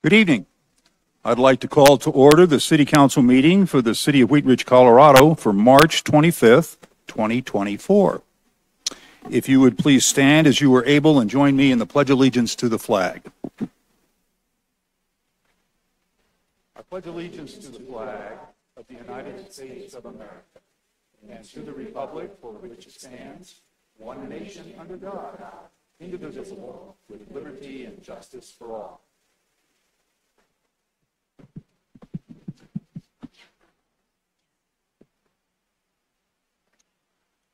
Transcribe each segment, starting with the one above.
Good evening. I'd like to call to order the City Council meeting for the City of Wheat Ridge, Colorado for March 25th, 2024. If you would please stand as you are able and join me in the Pledge Allegiance to the flag. I pledge allegiance to the flag of the United States of America and to the republic for which it stands, one nation under God, indivisible, with liberty and justice for all.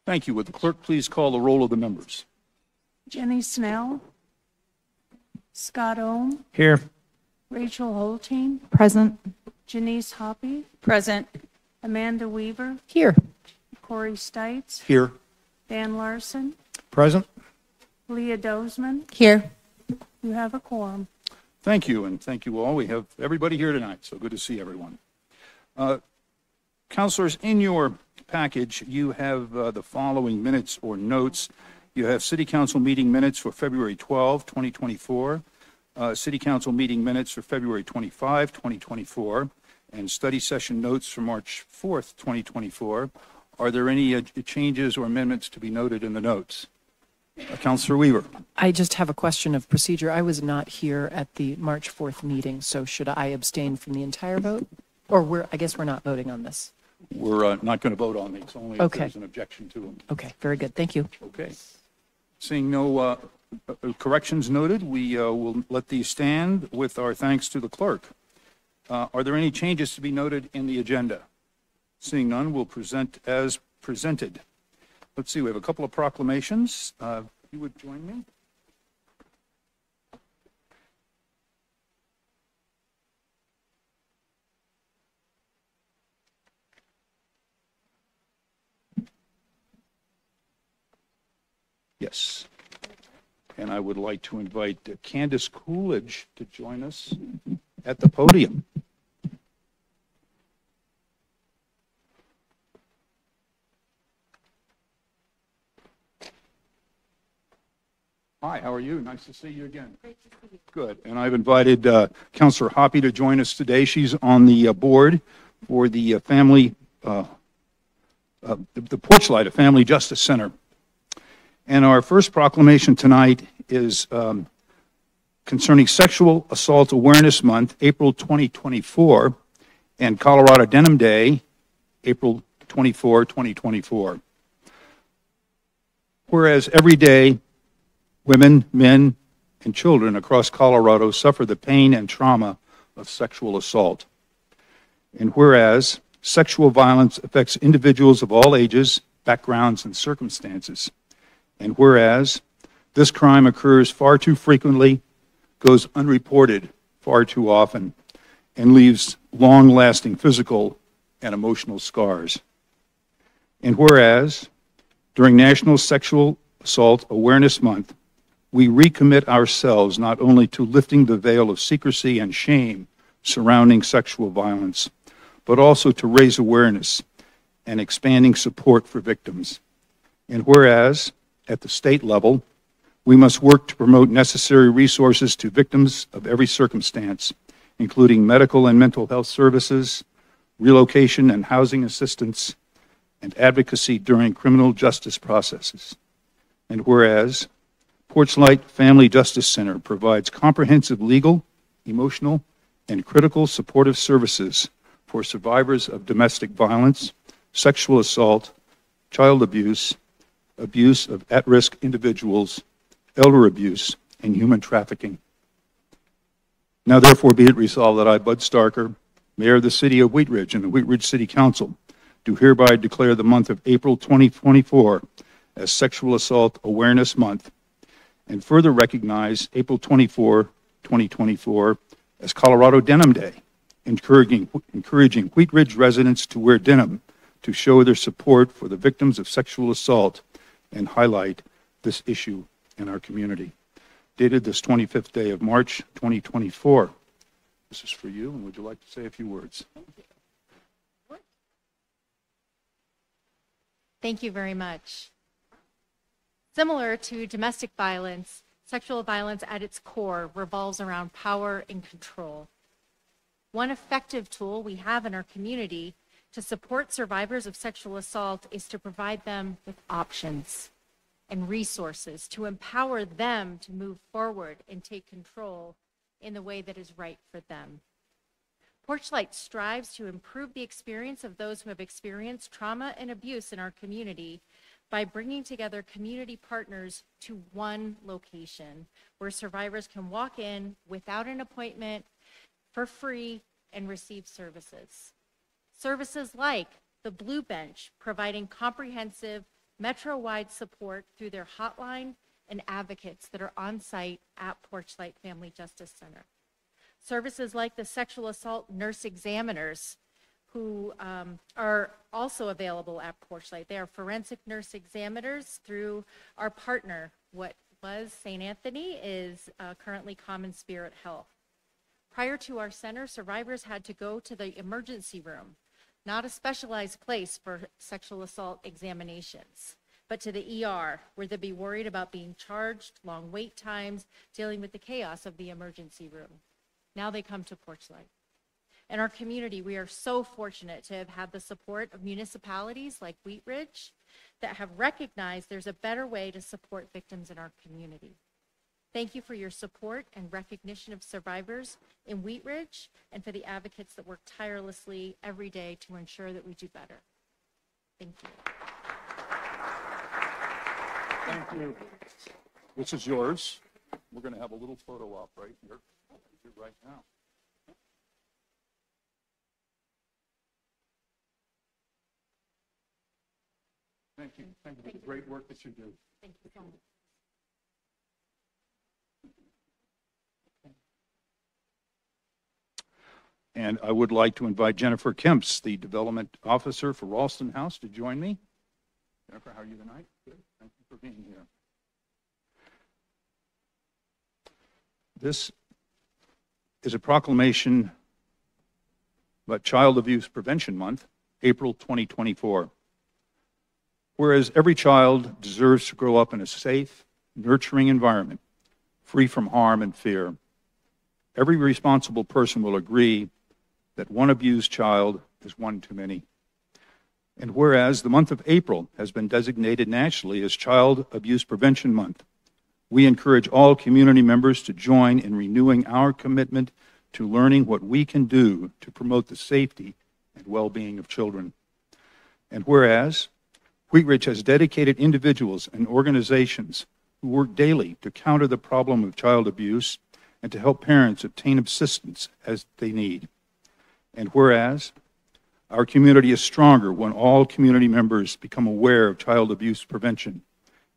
Thank you. Would the clerk please call the roll of the members? Jenny Snell. Scott Ohm. Here. Rachel Hultin. Present. Janeece Hoppe. Present. Amanda Weaver. Here. Korey Stites. Here. Dan Larson. Present. Leah Dozeman. Here. You have a quorum. Thank you, and thank you all. We have everybody here tonight, so good to see everyone. Uh, Counselors, in your package, you have uh, the following minutes or notes. You have City Council meeting minutes for February 12, 2024, uh, City Council meeting minutes for February 25, 2024, and study session notes for March 4th, 2024. Are there any uh, changes or amendments to be noted in the notes? Uh, Counselor Weaver. I just have a question of procedure. I was not here at the March 4th meeting, so should I abstain from the entire vote? Or we're, I guess we're not voting on this. We're uh, not going to vote on these, only if Okay. there's an objection to them. Okay, very good. Thank you. Okay. Seeing no uh, uh, corrections noted, we uh, will let these stand with our thanks to the clerk. Uh, Are there any changes to be noted in the agenda? Seeing none, we'll present as presented. Let's see, we have a couple of proclamations. Uh, if You would join me? Yes. And I would like to invite uh, Candace Coolidge to join us at the podium. Hi, how are you? Nice to see you again. Good. And I've invited uh, Counselor Hoppe to join us today. She's on the uh, board for the uh, Family, uh, uh, the the Porchlight, a Family Justice Center. And our first proclamation tonight is um, concerning Sexual Assault Awareness Month, April 2024, and Colorado Denim Day, April 24, 2024. Whereas every day, women, men, and children across Colorado suffer the pain and trauma of sexual assault. And whereas sexual violence affects individuals of all ages, backgrounds, and circumstances. And whereas this crime occurs far too frequently, goes unreported far too often, and leaves long lasting physical and emotional scars. And whereas during National Sexual Assault Awareness Month, we recommit ourselves not only to lifting the veil of secrecy and shame surrounding sexual violence, but also to raise awareness and expanding support for victims. And whereas, at the state level, we must work to promote necessary resources to victims of every circumstance, including medical and mental health services, relocation and housing assistance, and advocacy during criminal justice processes. And whereas, Porchlight Family Justice Center provides comprehensive legal, emotional, and critical supportive services for survivors of domestic violence, sexual assault, child abuse, abuse of at risk individuals, elder abuse, and human trafficking. Now, therefore, be it resolved that I, Bud Starker, Mayor of the City of Wheat Ridge and the Wheat Ridge City Council, do hereby declare the month of April 2024 as Sexual Assault Awareness Month and further recognize April 24, 2024 as Colorado Denim Day, encouraging, encouraging Wheat Ridge residents to wear denim to show their support for the victims of sexual assault and highlight this issue in our community. Dated this 25th day of March, 2024. This is for you, and would you like to say a few words? Thank you very much. Similar to domestic violence, Sexual violence at its core revolves around power and control. One effective tool we have in our community to support survivors of sexual assault is to provide them with options and resources to empower them to move forward and take control in the way that is right for them. Porchlight strives to improve the experience of those who have experienced trauma and abuse in our community by bringing together community partners to one location where survivors can walk in without an appointment for free and receive services. Services like the Blue Bench, providing comprehensive metro-wide support through their hotline and advocates that are on site at Porchlight Family Justice Center. Services like the sexual assault nurse examiners who um, are also available at Porchlight. They are forensic nurse examiners through our partner, what was St. Anthony is uh, currently Common Spirit Health. Prior to our center, survivors had to go to the emergency room, not a specialized place for sexual assault examinations, but to the ER, where they'd be worried about being charged, long wait times, dealing with the chaos of the emergency room. Now they come to Porchlight. In our community, we are so fortunate to have had the support of municipalities like Wheat Ridge that have recognized there's a better way to support victims in our community. Thank you for your support and recognition of survivors in Wheat Ridge and for the advocates that work tirelessly every day to ensure that we do better. Thank you. Thank you. This is yours. We're going to have a little photo op right here, right now. Thank you. Thank you for the great work that you do. Thank you so much. And I would like to invite Jennifer Kemps, the Development Officer for Ralston House, to join me. Jennifer, how are you tonight? Good. Thank you for being here. This is a proclamation about Child Abuse Prevention Month, April 2024. Whereas every child deserves to grow up in a safe, nurturing environment, free from harm and fear. Every responsible person will agree that one abused child is one too many. And whereas the month of April has been designated nationally as Child Abuse Prevention Month, we encourage all community members to join in renewing our commitment to learning what we can do to promote the safety and well being of children. And whereas Wheat Ridge has dedicated individuals and organizations who work daily to counter the problem of child abuse and to help parents obtain assistance as they need. And whereas our community is stronger when all community members become aware of child abuse prevention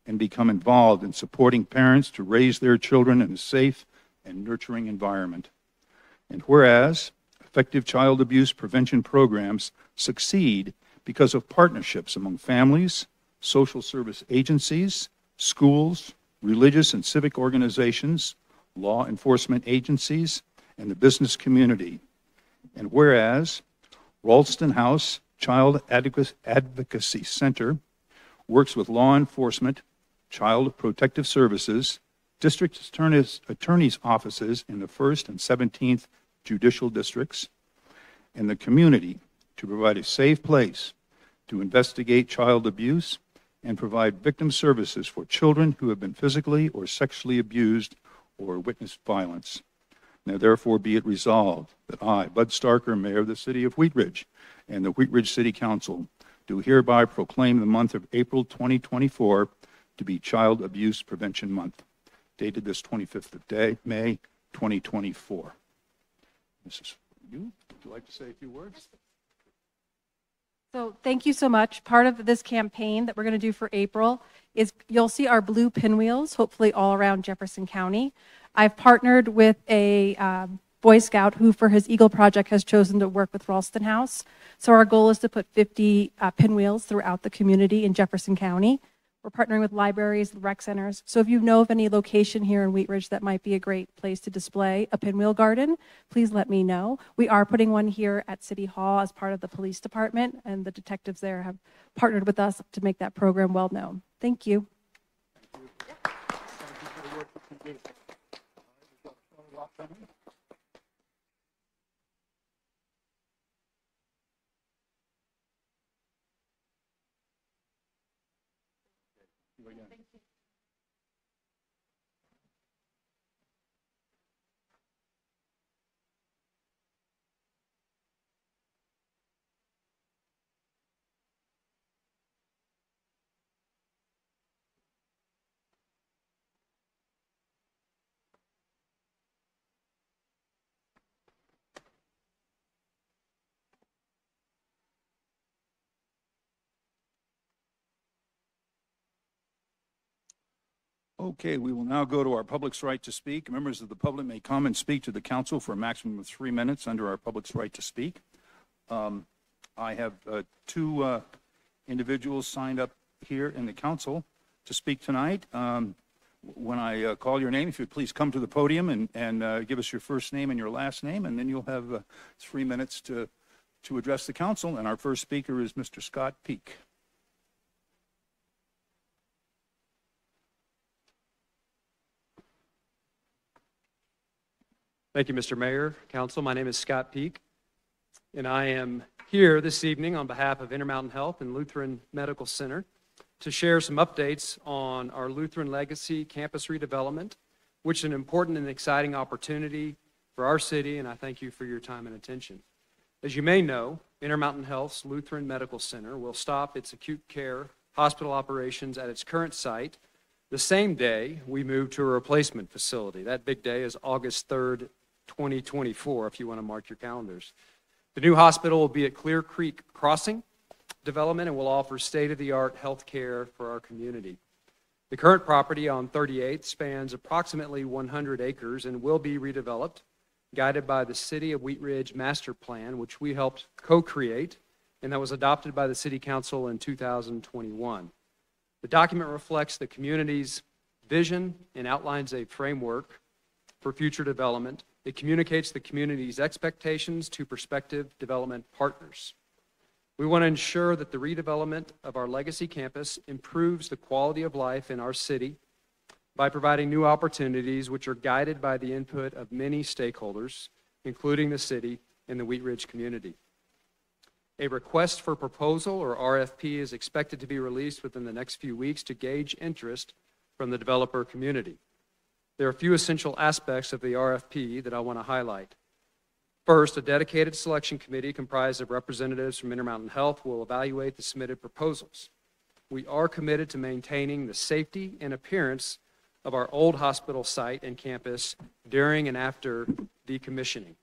and become involved in supporting parents to raise their children in a safe and nurturing environment. And whereas effective child abuse prevention programs succeed because of partnerships among families, social service agencies, schools, religious and civic organizations, law enforcement agencies, and the business community. And whereas Ralston House Child Advocacy Center works with law enforcement, child protective services, district attorneys, attorneys' offices in the 1st and 17th judicial districts, and the community to provide a safe place to investigate child abuse and provide victim services for children who have been physically or sexually abused or witnessed violence. Now, therefore, be it resolved that I, Bud Starker, Mayor of the City of Wheat Ridge, and the Wheat Ridge City Council, do hereby proclaim the month of April 2024 to be Child Abuse Prevention Month, dated this 25th of day, May 2024. Mrs. you. Would you like to say a few words? So thank you so much. Part of this campaign that we're going to do for April is you'll see our blue pinwheels, hopefully all around Jefferson County. I've partnered with a um, Boy Scout who, for his Eagle Project, has chosen to work with Ralston House. So our goal is to put 50 uh, pinwheels throughout the community in Jefferson County. We're partnering with libraries, and rec centers. So if you know of any location here in Wheat Ridge that might be a great place to display a pinwheel garden, please let me know. We are putting one here at City Hall as part of the police department, and the detectives there have partnered with us to make that program well known. Thank you. Thank you for the Okay, we will now go to our public's right to speak. Members of the public may come and speak to the council for a maximum of three minutes under our public's right to speak. Um, I have uh, two uh, individuals signed up here in the council to speak tonight. Um, When I uh, call your name, if you'd please come to the podium and, and uh, give us your first name and your last name, and then you'll have uh, three minutes to, to address the council. And our first speaker is Mr. Scott Peak. Thank you, Mr. Mayor, Council. My name is Scott Peak, and I am here this evening on behalf of Intermountain Health and Lutheran Medical Center to share some updates on our Lutheran Legacy campus redevelopment, which is an important and exciting opportunity for our city, and I thank you for your time and attention. As you may know, Intermountain Health's Lutheran Medical Center will stop its acute care hospital operations at its current site the same day we move to a replacement facility. That big day is August 3rd, 2024, if you want to mark your calendars. The new hospital will be at Clear Creek Crossing Development and will offer state-of-the-art health care for our community. The current property on 38 spans approximately 100 acres and will be redeveloped, guided by the City of Wheat Ridge Master Plan, which we helped co-create, and that was adopted by the City Council in 2021. The document reflects the community's vision and outlines a framework for future development. It communicates the community's expectations to prospective development partners. We want to ensure that the redevelopment of our legacy campus improves the quality of life in our city by providing new opportunities which are guided by the input of many stakeholders, including the city and the Wheat Ridge community. A request for proposal, or RFP, is expected to be released within the next few weeks to gauge interest from the developer community. There are a few essential aspects of the RFP that I want to highlight. First, a dedicated selection committee comprised of representatives from Intermountain Health will evaluate the submitted proposals. We are committed to maintaining the safety and appearance of our old hospital site and campus during and after decommissioning.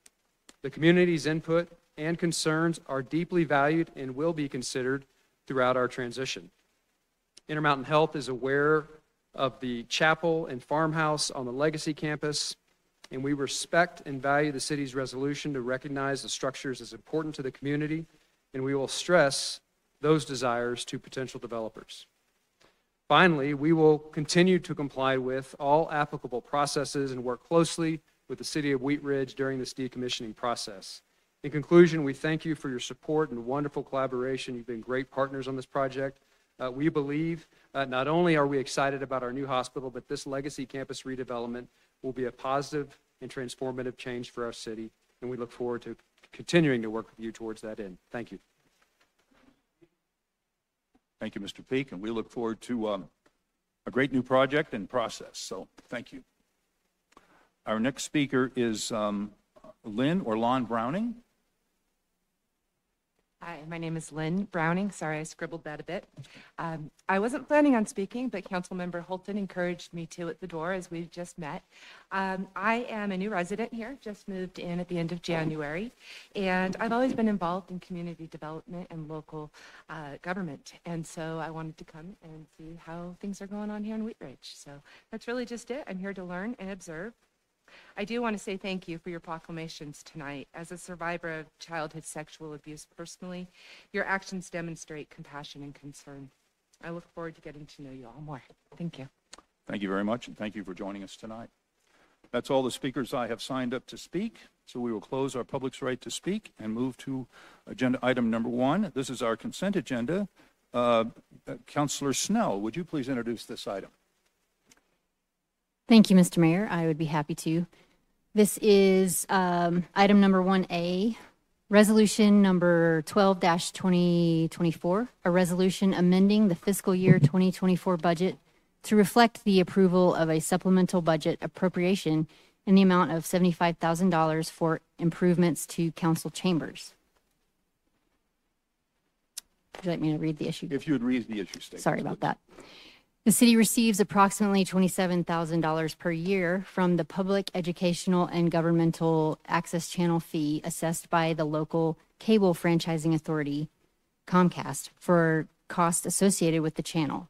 The community's input and concerns are deeply valued and will be considered throughout our transition. Intermountain Health is aware of the chapel and farmhouse on the Legacy campus, and we respect and value the city's resolution to recognize the structures as important to the community, and we will stress those desires to potential developers. Finally, we will continue to comply with all applicable processes and work closely with the City of Wheat Ridge during this decommissioning process. In conclusion, we thank you for your support and wonderful collaboration. You've been great partners on this project. Uh, we believe uh, not only are we excited about our new hospital, but this legacy campus redevelopment will be a positive and transformative change for our city, and we look forward to continuing to work with you towards that end. Thank you. Thank you, Mr. Peak, and we look forward to um, a great new project and process, so thank you. Our next speaker is um, Lynn or Lon Browning. Hi, my name is Lynn Browning. Sorry, I scribbled that a bit. Um, I wasn't planning on speaking, but Councilmember Hultin encouraged me to at the door as we just met. Um, I am a new resident here, just moved in at the end of January, and I've always been involved in community development and local uh, government. And so I wanted to come and see how things are going on here in Wheat Ridge. So that's really just it. I'm here to learn and observe. I do want to say thank you for your proclamations tonight. As a survivor of childhood sexual abuse personally, your actions demonstrate compassion and concern. I look forward to getting to know you all more. Thank you. Thank you very much, and thank you for joining us tonight. That's all the speakers I have signed up to speak, so we will close our public's right to speak and move to agenda item number one. This is our consent agenda. Uh, Counselor Snell, would you please introduce this item? Thank you, Mr. Mayor. I would be happy to. This is um, item number 1A, resolution number 12-2024, a resolution amending the fiscal year 2024 budget to reflect the approval of a supplemental budget appropriation in the amount of $75,000 for improvements to council chambers. Would you like me to read the issue? If you would read the issue statement. Sorry about that. The city receives approximately $27,000 per year from the Public Educational and Governmental Access Channel fee assessed by the local cable franchising authority, Comcast, for costs associated with the channel.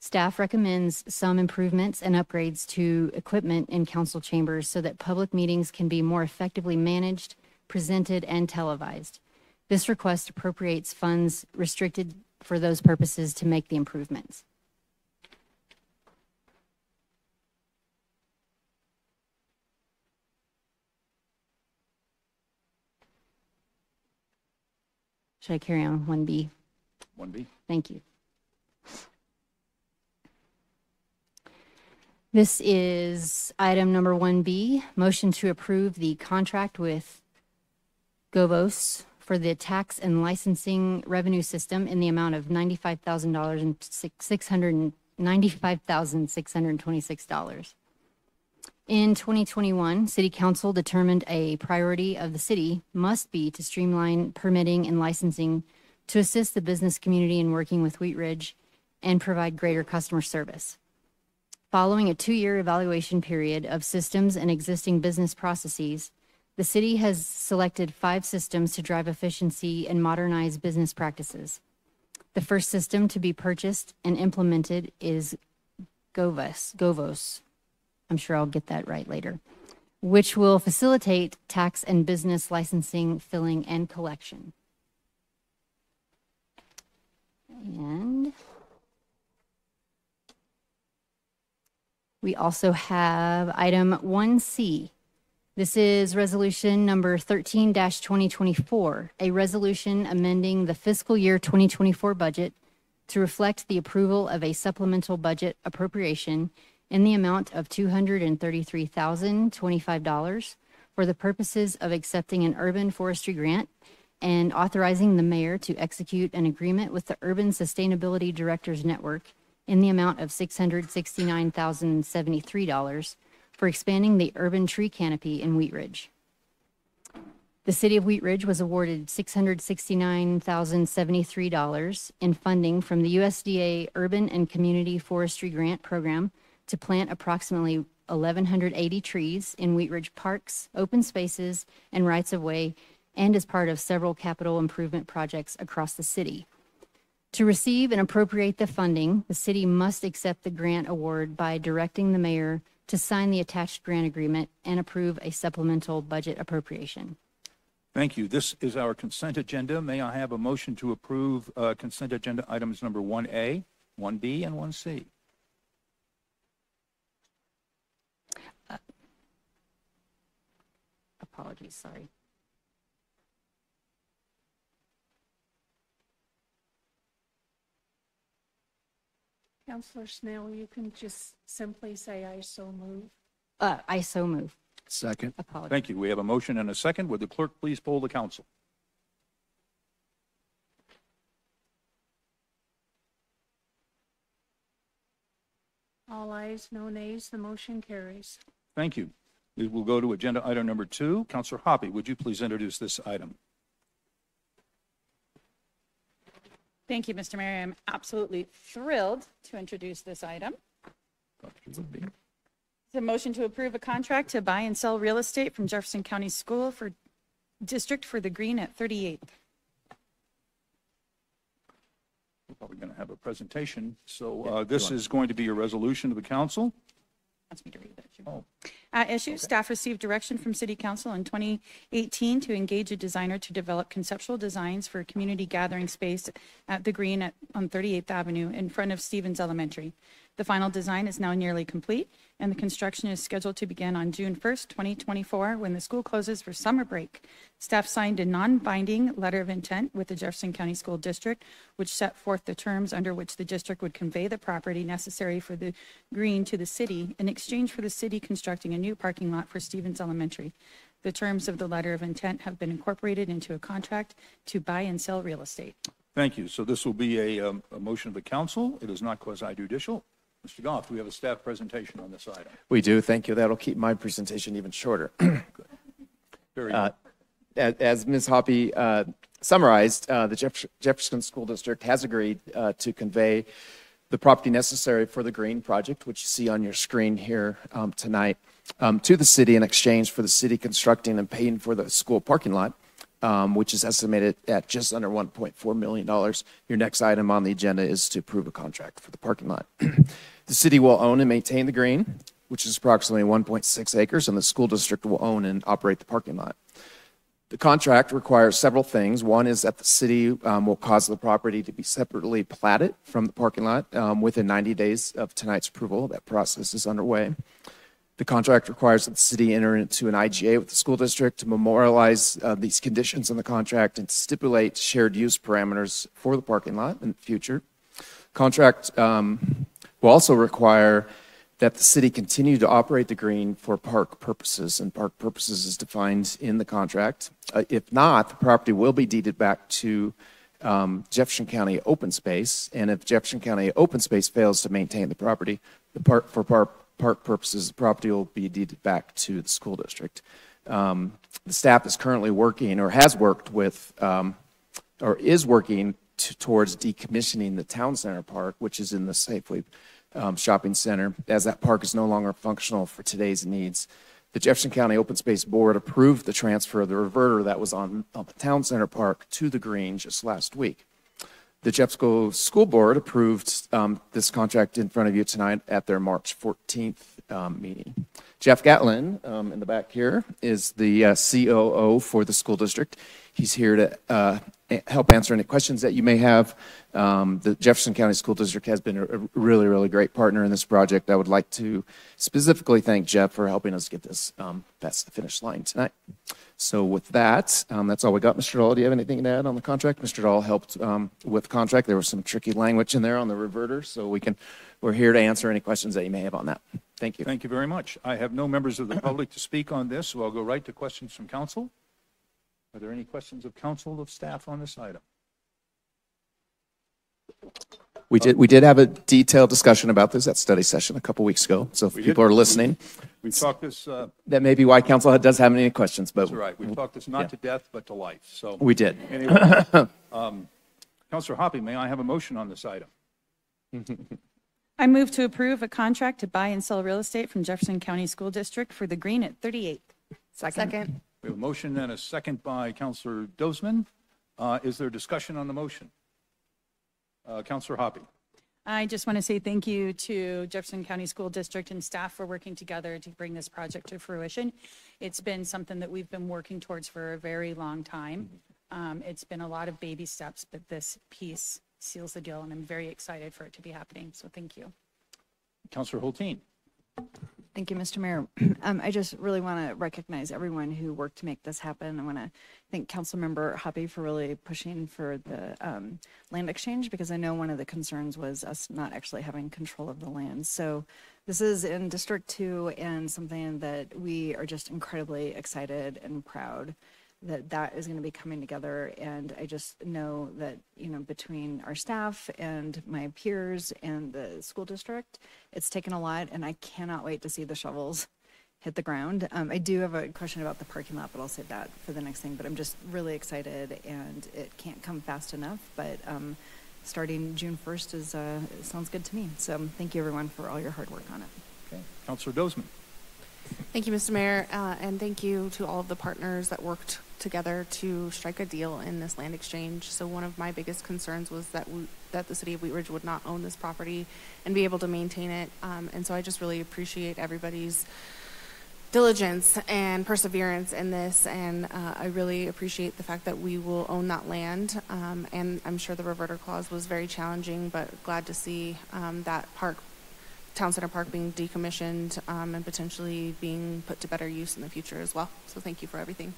Staff recommends some improvements and upgrades to equipment in council chambers so that public meetings can be more effectively managed, presented, and televised. This request appropriates funds restricted for those purposes to make the improvements. Should I carry on 1B? 1B. Thank you. This is item number 1B, motion to approve the contract with GovOS for the tax and licensing revenue system in the amount of $95,000 and six- 600 $95,626. In 2021, City Council determined a priority of the city must be to streamline permitting and licensing to assist the business community in working with Wheat Ridge and provide greater customer service. Following a two-year evaluation period of systems and existing business processes, the city has selected five systems to drive efficiency and modernize business practices. The first system to be purchased and implemented is GovOS, GovOS. I'm sure I'll get that right later, which will facilitate tax and business licensing, filling, and collection. And we also have item 1C. This is resolution number 13-2024, a resolution amending the fiscal year 2024 budget to reflect the approval of a supplemental budget appropriation in the amount of $233,025 for the purposes of accepting an urban forestry grant and authorizing the mayor to execute an agreement with the Urban Sustainability Directors Network in the amount of $669,073 for expanding the urban tree canopy in Wheat Ridge. The city of Wheat Ridge was awarded $669,073 in funding from the USDA Urban and Community Forestry Grant Program to plant approximately 1,180 trees in Wheat Ridge parks, open spaces, and rights-of-way, and as part of several capital improvement projects across the city. To receive and appropriate the funding, the city must accept the grant award by directing the mayor to sign the attached grant agreement and approve a supplemental budget appropriation. Thank you. This is our consent agenda. May I have a motion to approve uh, consent agenda items number 1A, 1B, and 1C? Apologies, sorry. Counselor Snell, you can just simply say, I so move. Uh, I so move. Second. Apologies. Thank you. We have a motion and a second. Would the clerk please poll the council? All ayes, no nays, the motion carries. Thank you. We will go to agenda item number two. Counselor Hoppe, would you please introduce this item? Thank you, Mr. Mayor. I'm absolutely thrilled to introduce this item. It's a motion to approve a contract to buy and sell real estate from Jefferson County School for District for the Green at 38th. We're probably going to have a presentation. So uh, this is going to be a resolution of the council. Wants me to read it. Oh. Uh, at issue, staff received direction from City Council in 2018 to engage a designer to develop conceptual designs for a community gathering space at the Green at, on 38th Avenue in front of Stevens Elementary. The final design is now nearly complete, and the construction is scheduled to begin on June 1st, 2024, when the school closes for summer break. Staff signed a non-binding letter of intent with the Jefferson County School District, which set forth the terms under which the district would convey the property necessary for the green to the city in exchange for the city constructing a new parking lot for Stevens Elementary. The terms of the letter of intent have been incorporated into a contract to buy and sell real estate. Thank you. So this will be a, um, a motion of the council. It is not quasi judicial. Mr. Goff, do we have a staff presentation on this item? We do, thank you. That'll keep my presentation even shorter. Very Uh, good. A- As Ms. Hoppe uh, summarized, uh, the Jeff- Jefferson School District has agreed uh, to convey the property necessary for the Green Project, which you see on your screen here um, tonight, um, to the city in exchange for the city constructing and paying for the school parking lot, which is estimated at just under $1.4 million. Your next item on the agenda is to approve a contract for the parking lot. The city will own and maintain the green, which is approximately 1.6 acres, and the school district will own and operate the parking lot. The contract requires several things. One is that the city um, will cause the property to be separately platted from the parking lot um, within 90 days of tonight's approval. That process is underway. The contract requires that the city enter into an IGA with the school district to memorialize uh, these conditions in the contract and stipulate shared use parameters for the parking lot in the future. Contract um, will also require that the city continue to operate the green for park purposes, and park purposes is defined in the contract. Uh, If not, the property will be deeded back to um, Jefferson County Open Space, and if Jefferson County Open Space fails to maintain the property, the park, for park, park purposes, the property will be deeded back to the school district. Um, The staff is currently working, or has worked with, um, or is working to, towards decommissioning the town center park, which is in the Safeway um, Shopping Center, as that park is no longer functional for today's needs. The Jefferson County Open Space Board approved the transfer of the reverter that was on, on the town center park to the green just last week. The Jeffco School Board approved um, this contract in front of you tonight at their March 14th um, meeting. Jeff Gatlin, um, in the back here, is the uh, COO for the school district. He's here to uh, help answer any questions that you may have. Um, The Jefferson County School District has been a really, really great partner in this project. I would like to specifically thank Jeff for helping us get this um, past the finish line tonight. So with that, um, that's all we got. Mr. Dahl, do you have anything to add on the contract? Mr. Dahl helped um, with contract. There was some tricky language in there on the reverter, so we can, we're here to answer any questions that you may have on that. Thank you. Thank you very much. I have no members of the public to speak on this, so I'll go right to questions from council. Are there any questions of council of staff on this item? We did, we did have a detailed discussion about this at study session a couple weeks ago, so if We people did. are listening, We talked this, uh, that may be why council does have any questions, but that's all right, we talked this not to death, but to life, so. we did. Anyway, um, Counselor Hoppe, may I have a motion on this item? I move to approve a contract to buy and sell real estate from Jefferson County School District for the green at 38th. Second. We have a motion and a second by Counselor Dozeman. Uh, Is there discussion on the motion? Uh, Counselor Hoppe. I just want to say thank you to Jefferson County School District and staff for working together to bring this project to fruition. It's been something that we've been working towards for a very long time. Um, It's been a lot of baby steps, but this piece seals the deal, and I'm very excited for it to be happening, so thank you. Counselor Hultin. Thank you, Mr. Mayor. Um, I just really want to recognize everyone who worked to make this happen. I want to thank Councilmember Hoppe for really pushing for the um, land exchange because I know one of the concerns was us not actually having control of the land. So this is in District Two and something that we are just incredibly excited and proud that that is going to be coming together. And I just know that, you know, between our staff and my peers and the school district, it's taken a lot and I cannot wait to see the shovels hit the ground. Um, I do have a question about the parking lot, but I'll save that for the next thing. But I'm just really excited and it can't come fast enough. But um, starting June 1st is, uh, sounds good to me. So thank you everyone for all your hard work on it. Okay. Counselor Dozeman. Thank you, Mr. Mayor, uh, and thank you to all of the partners that worked together to strike a deal in this land exchange. So one of my biggest concerns was that we, that the city of Wheat Ridge would not own this property and be able to maintain it. Um, and so I just really appreciate everybody's diligence and perseverance in this, and uh, I really appreciate the fact that we will own that land. Um, and I'm sure the reverter clause was very challenging, but glad to see um, that park Town Center Park being decommissioned um, and potentially being put to better use in the future as well. So thank you for everything.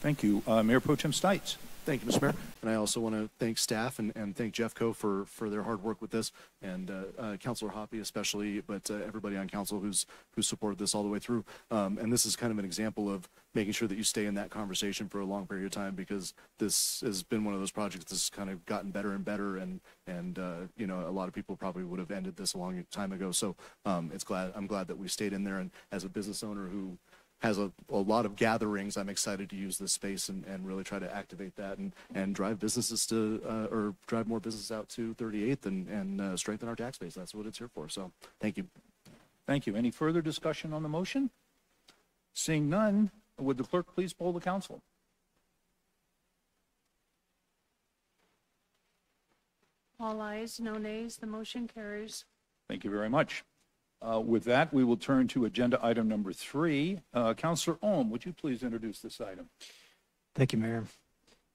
Thank you. Uh, Mayor Pro Tem Stites. Thank you, Mr. Mayor. And I also want to thank staff and, and thank Jeffco for, for their hard work with this and uh, uh, Councilor Hoppe especially, but uh, everybody on council who's, who's supported this all the way through. Um, and this is kind of an example of making sure that you stay in that conversation for a long period of time because this has been one of those projects that's kind of gotten better and better and, and, uh, you know, a lot of people probably would have ended this a long time ago. So um, it's glad, I'm glad that we stayed in there and as a business owner who has a, a lot of gatherings. I'm excited to use this space and, and really try to activate that and, and drive businesses to, uh, or drive more business out to 38th and, and uh, strengthen our tax base. That's what it's here for. So thank you. Thank you. Any further discussion on the motion? Seeing none, would the clerk please poll the council? All ayes, no nays, the motion carries. Thank you very much. Uh, With that, we will turn to agenda item number three. Uh, Counselor Ohm, would you please introduce this item? Thank you, Mayor.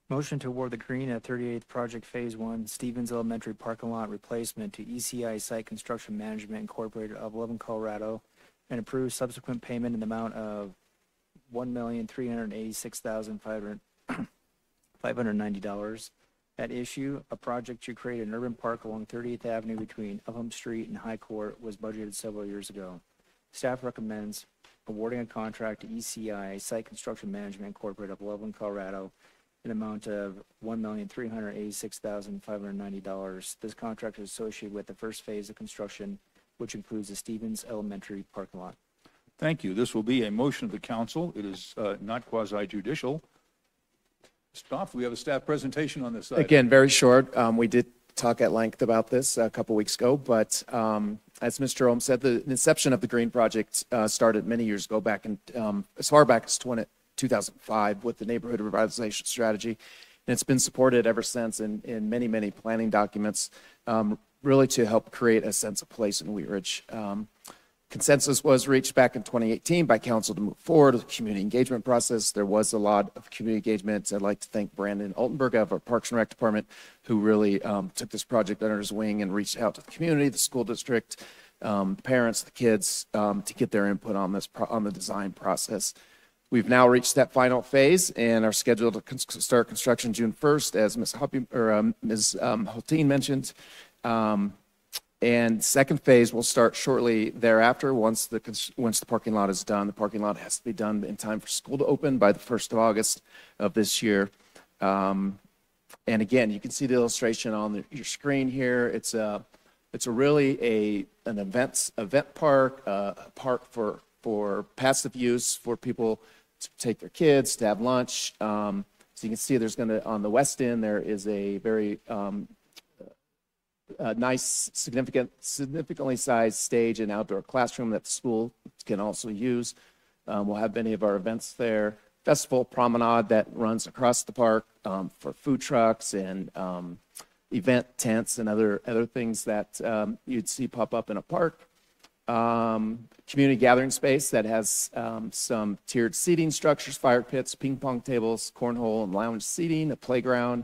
Motion to award the green at 38th Project Phase 1 Stevens Elementary Parking Lot Replacement to ECI Site Construction Management Incorporated of Loveland, Colorado, and approve subsequent payment in the amount of $1,386,590 at issue. A project to create an urban park along 38th Avenue between Upham Street and High Court was budgeted several years ago. Staff recommends awarding a contract to ECI Site Construction Management Incorporated of Loveland, Colorado, an amount of $1,386,590. This contract is associated with the first phase of construction, which includes the Stevens Elementary parking lot. Thank you. This will be a motion of the council. It is uh, not quasi judicial. We have a staff presentation on this item. Again, very short. Um, we did talk at length about this a couple weeks ago, but um, as Mr. Ohm said, the inception of the Green Project uh, started many years ago, back in um, as far back as 20, 2005 with the neighborhood revitalization strategy, and it's been supported ever since in, in many many planning documents, um, really to help create a sense of place in Wheat Ridge. Um, Consensus was reached back in 2018 by council to move forward with the community engagement process. There was a lot of community engagement. I'd like to thank Brandon Altenberg of our Parks and Rec Department, who really um, took this project under his wing and reached out to the community, the school district, um, the parents, the kids, um, to get their input on this on the design process. We've now reached that final phase and are scheduled to cons- start construction June 1st, as Ms. Hoppe, or um, Ms. Um, Hultin mentioned. Um, and second phase will start shortly thereafter, once the, once the parking lot is done. The parking lot has to be done in time for school to open by the 1st of August of this year. Um, And again, you can see the illustration on the- your screen here. It's a, it's a really a, an events, event park, uh, a park for, for passive use, for people to take their kids, to have lunch. Um, So you can see there's going to, on the west end, there is a very um, a nice, significant, significantly sized stage and outdoor classroom that the school can also use. Um, we'll have many of our events there. Festival promenade that runs across the park um, for food trucks and um, event tents and other other things that um, you'd see pop up in a park. Um, community gathering space that has some tiered seating structures, fire pits, ping pong tables, cornhole and lounge seating, a playground,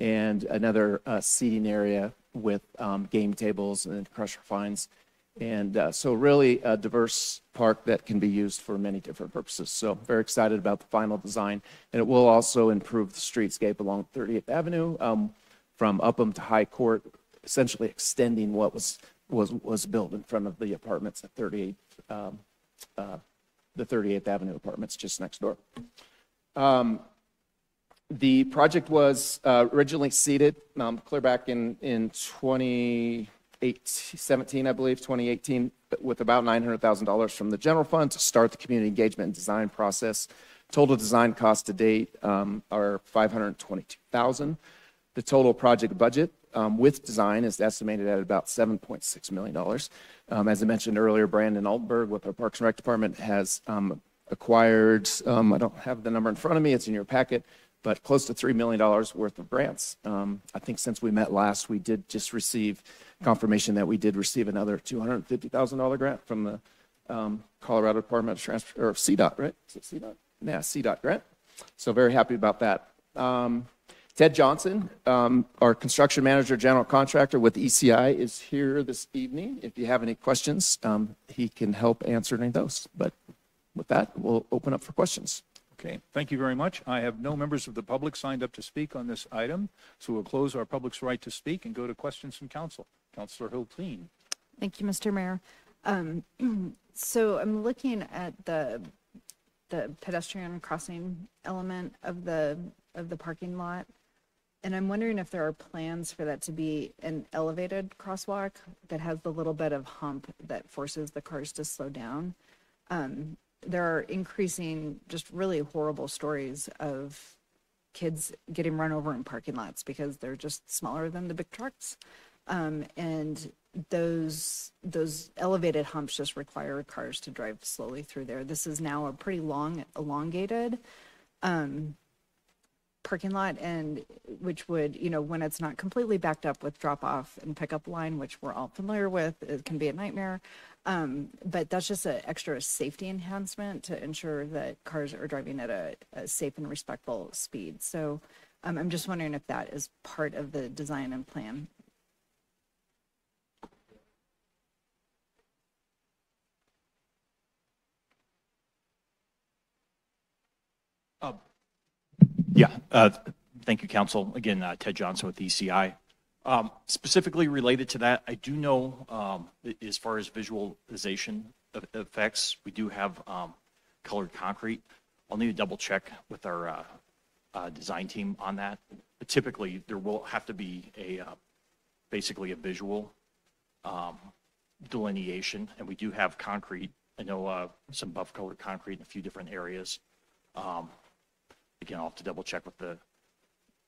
and another uh, seating area with um, game tables and crusher fines. And uh, so, really, a diverse park that can be used for many different purposes. So, very excited about the final design. And it will also improve the streetscape along 30th Avenue um, from Upham to High Court, essentially extending what was, was, was built in front of the apartments at 38, um, uh, the 38th Avenue apartments just next door. Um, the project was uh, originally seeded um, clear back in, in 2017, I believe, 2018, with about $900,000 from the general fund to start the community engagement and design process. Total design costs to date um, are 522000 The total project budget um, with design is estimated at about $7.6 million. Um, as I mentioned earlier, Brandon Altenberg with our Parks and Rec Department has um, acquired, um, I don't have the number in front of me, it's in your packet, but close to $3 million worth of grants. Um, I think since we met last, we did just receive confirmation that we did receive another $250,000 grant from the um, Colorado Department of Transport, or CDOT, right? Is it CDOT? Yeah, CDOT grant. So very happy about that. Um, Ted Johnson, um, our construction manager, general contractor with ECI, is here this evening. If you have any questions, um, he can help answer any of those. But with that, we'll open up for questions. Okay, thank you very much. I have no members of the public signed up to speak on this item, so we'll close our public's right to speak and go to questions from council. Councilor Hultin. Thank you, Mr. Mayor. Um, So I'm looking at the, the pedestrian crossing element of the, of the parking lot. And I'm wondering if there are plans for that to be an elevated crosswalk that has the little bit of hump that forces the cars to slow down. Um, There are increasing, just really horrible stories of kids getting run over in parking lots because they're just smaller than the big trucks. Um, and those those elevated humps just require cars to drive slowly through there. This is now a pretty long, elongated um, parking lot, and which would, you know, when it's not completely backed up with drop off and pickup line, which we're all familiar with, it can be a nightmare. Um, but that's just an extra safety enhancement to ensure that cars are driving at a, a safe and respectful speed. So um, I'm just wondering if that is part of the design and plan Yeah, uh, thank you, council. Again, uh, Ted Johnson with ECI. Um, Specifically related to that, I do know, um, as far as visualization effects, we do have um, colored concrete. I'll need to double check with our uh, design team on that. Typically, there will have to be a, basically a visual delineation, and we do have concrete. I know some buff colored concrete in a few different areas. Again, I'll have to double check with the,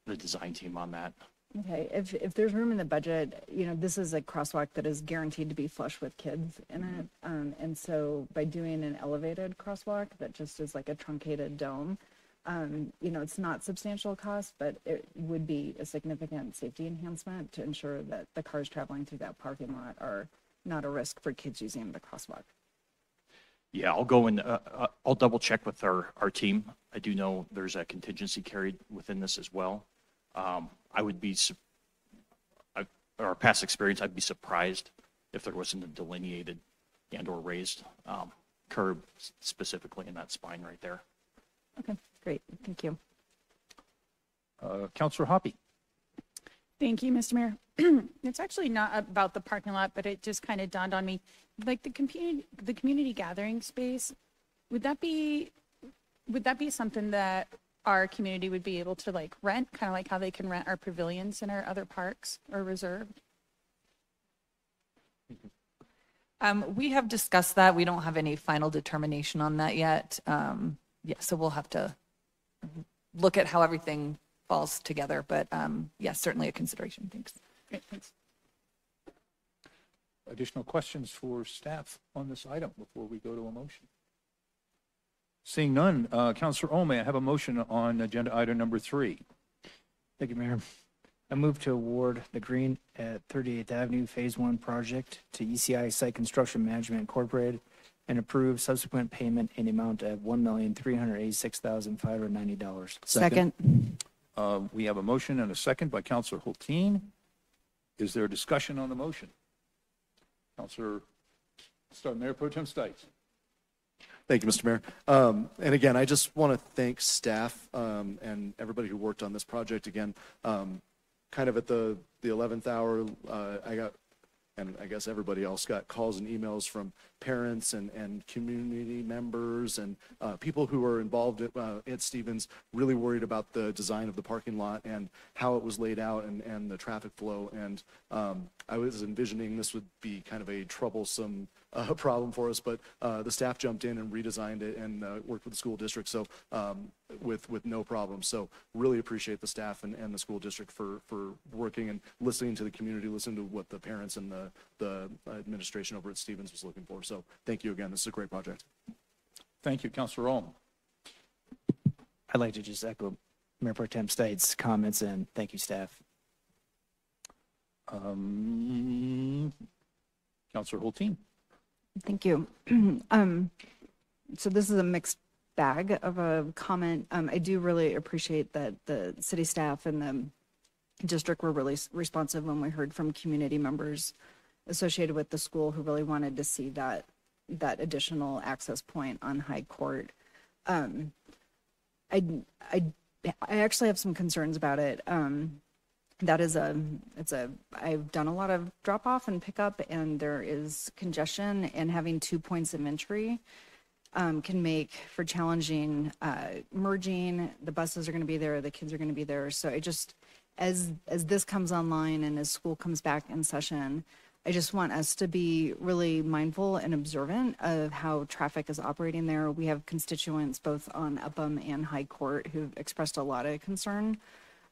the design team on that. Okay, if, if there's room in the budget, you know, this is a crosswalk that is guaranteed to be flush with kids in it. Um, and so by doing an elevated crosswalk that just is like a truncated dome, um, you know, it's not substantial cost, but it would be a significant safety enhancement to ensure that the cars traveling through that parking lot are not a risk for kids using the crosswalk. Yeah, I'll go and, uh, uh, I'll double check with our, our team. I do know there's a contingency carried within this as well. Um, I would be, su- I- our past experience, I'd be surprised if there wasn't a delineated and or raised, um, curb specifically in that spine right there. Okay, great, thank you. Uh, Councilor Hoppe. Thank you, Mr. Mayor. It's actually not about the parking lot, but it just kind of dawned on me, like the community, the community gathering space, would that be, would that be something that our community would be able to like rent, kind of like how they can rent our pavilions in our other parks or reserved? Um, we have discussed that. We don't have any final determination on that yet. Um, yeah, so we'll have to look at how everything falls together, but, um, yes, certainly a consideration. Thanks. Great, thanks. Additional questions for staff on this item before we go to a motion? Seeing none, uh, Councilor O, I have a motion on agenda item number three? Thank you, Mayor. I move to award the Green at 38th Avenue Phase One project to ECI Site Construction Management Incorporated and approve subsequent payment in the amount of $1,386,590. Second. Uh, We have a motion and a second by Councilor Hultin. Is there a discussion on the motion? Councilor, start Mayor Pro Tem Stites. Thank you, Mr. Mayor. Um, And again, I just want to thank staff um, and everybody who worked on this project. Again, um, kind of at the, the 11th hour, uh, I got, and I guess everybody else got calls and emails from parents and, and community members and uh, people who were involved at, uh, at Stevens, really worried about the design of the parking lot and how it was laid out and, and the traffic flow. And um, I was envisioning this would be kind of a troublesome uh, problem for us, but uh, the staff jumped in and redesigned it and uh, worked with the school district, so um, with with no problem. So really appreciate the staff and, and the school district for for working and listening to the community, listening to what the parents and the the administration over at Stevens was looking for. Thank you again. This is a great project. Thank you, Councilor Ohm. I'd like to just echo Mayor Pro Tem Stites' comments and thank you, staff. Um, Councilor Hultin. Thank you. Um, so this is a mixed bag of a comment. Um, I do really appreciate that the city staff and the district were really responsive when we heard from community members associated with the school who really wanted to see that, that additional access point on High Court. Um, I, I, I actually have some concerns about it. Um, that is a, it's a, I've done a lot of drop off and pickup and there is congestion and having two points of entry um, can make for challenging uh, merging. The buses are going to be there, the kids are going to be there. So I just, as as this comes online and as school comes back in session, I just want us to be really mindful and observant of how traffic is operating there. We have constituents both on Upham and High Court who've expressed a lot of concern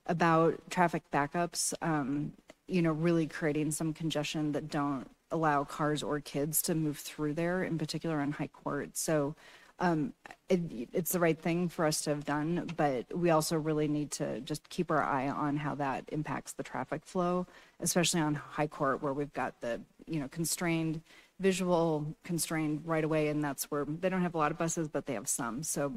about traffic backups. Um, you know, really creating some congestion that don't allow cars or kids to move through there, in particular on High Court. So um, it, it's the right thing for us to have done, but we also really need to just keep our eye on how that impacts the traffic flow, especially on High Court where we've got the, you know, constrained visual constrained right away, and that's where they don't have a lot of buses, but they have some. So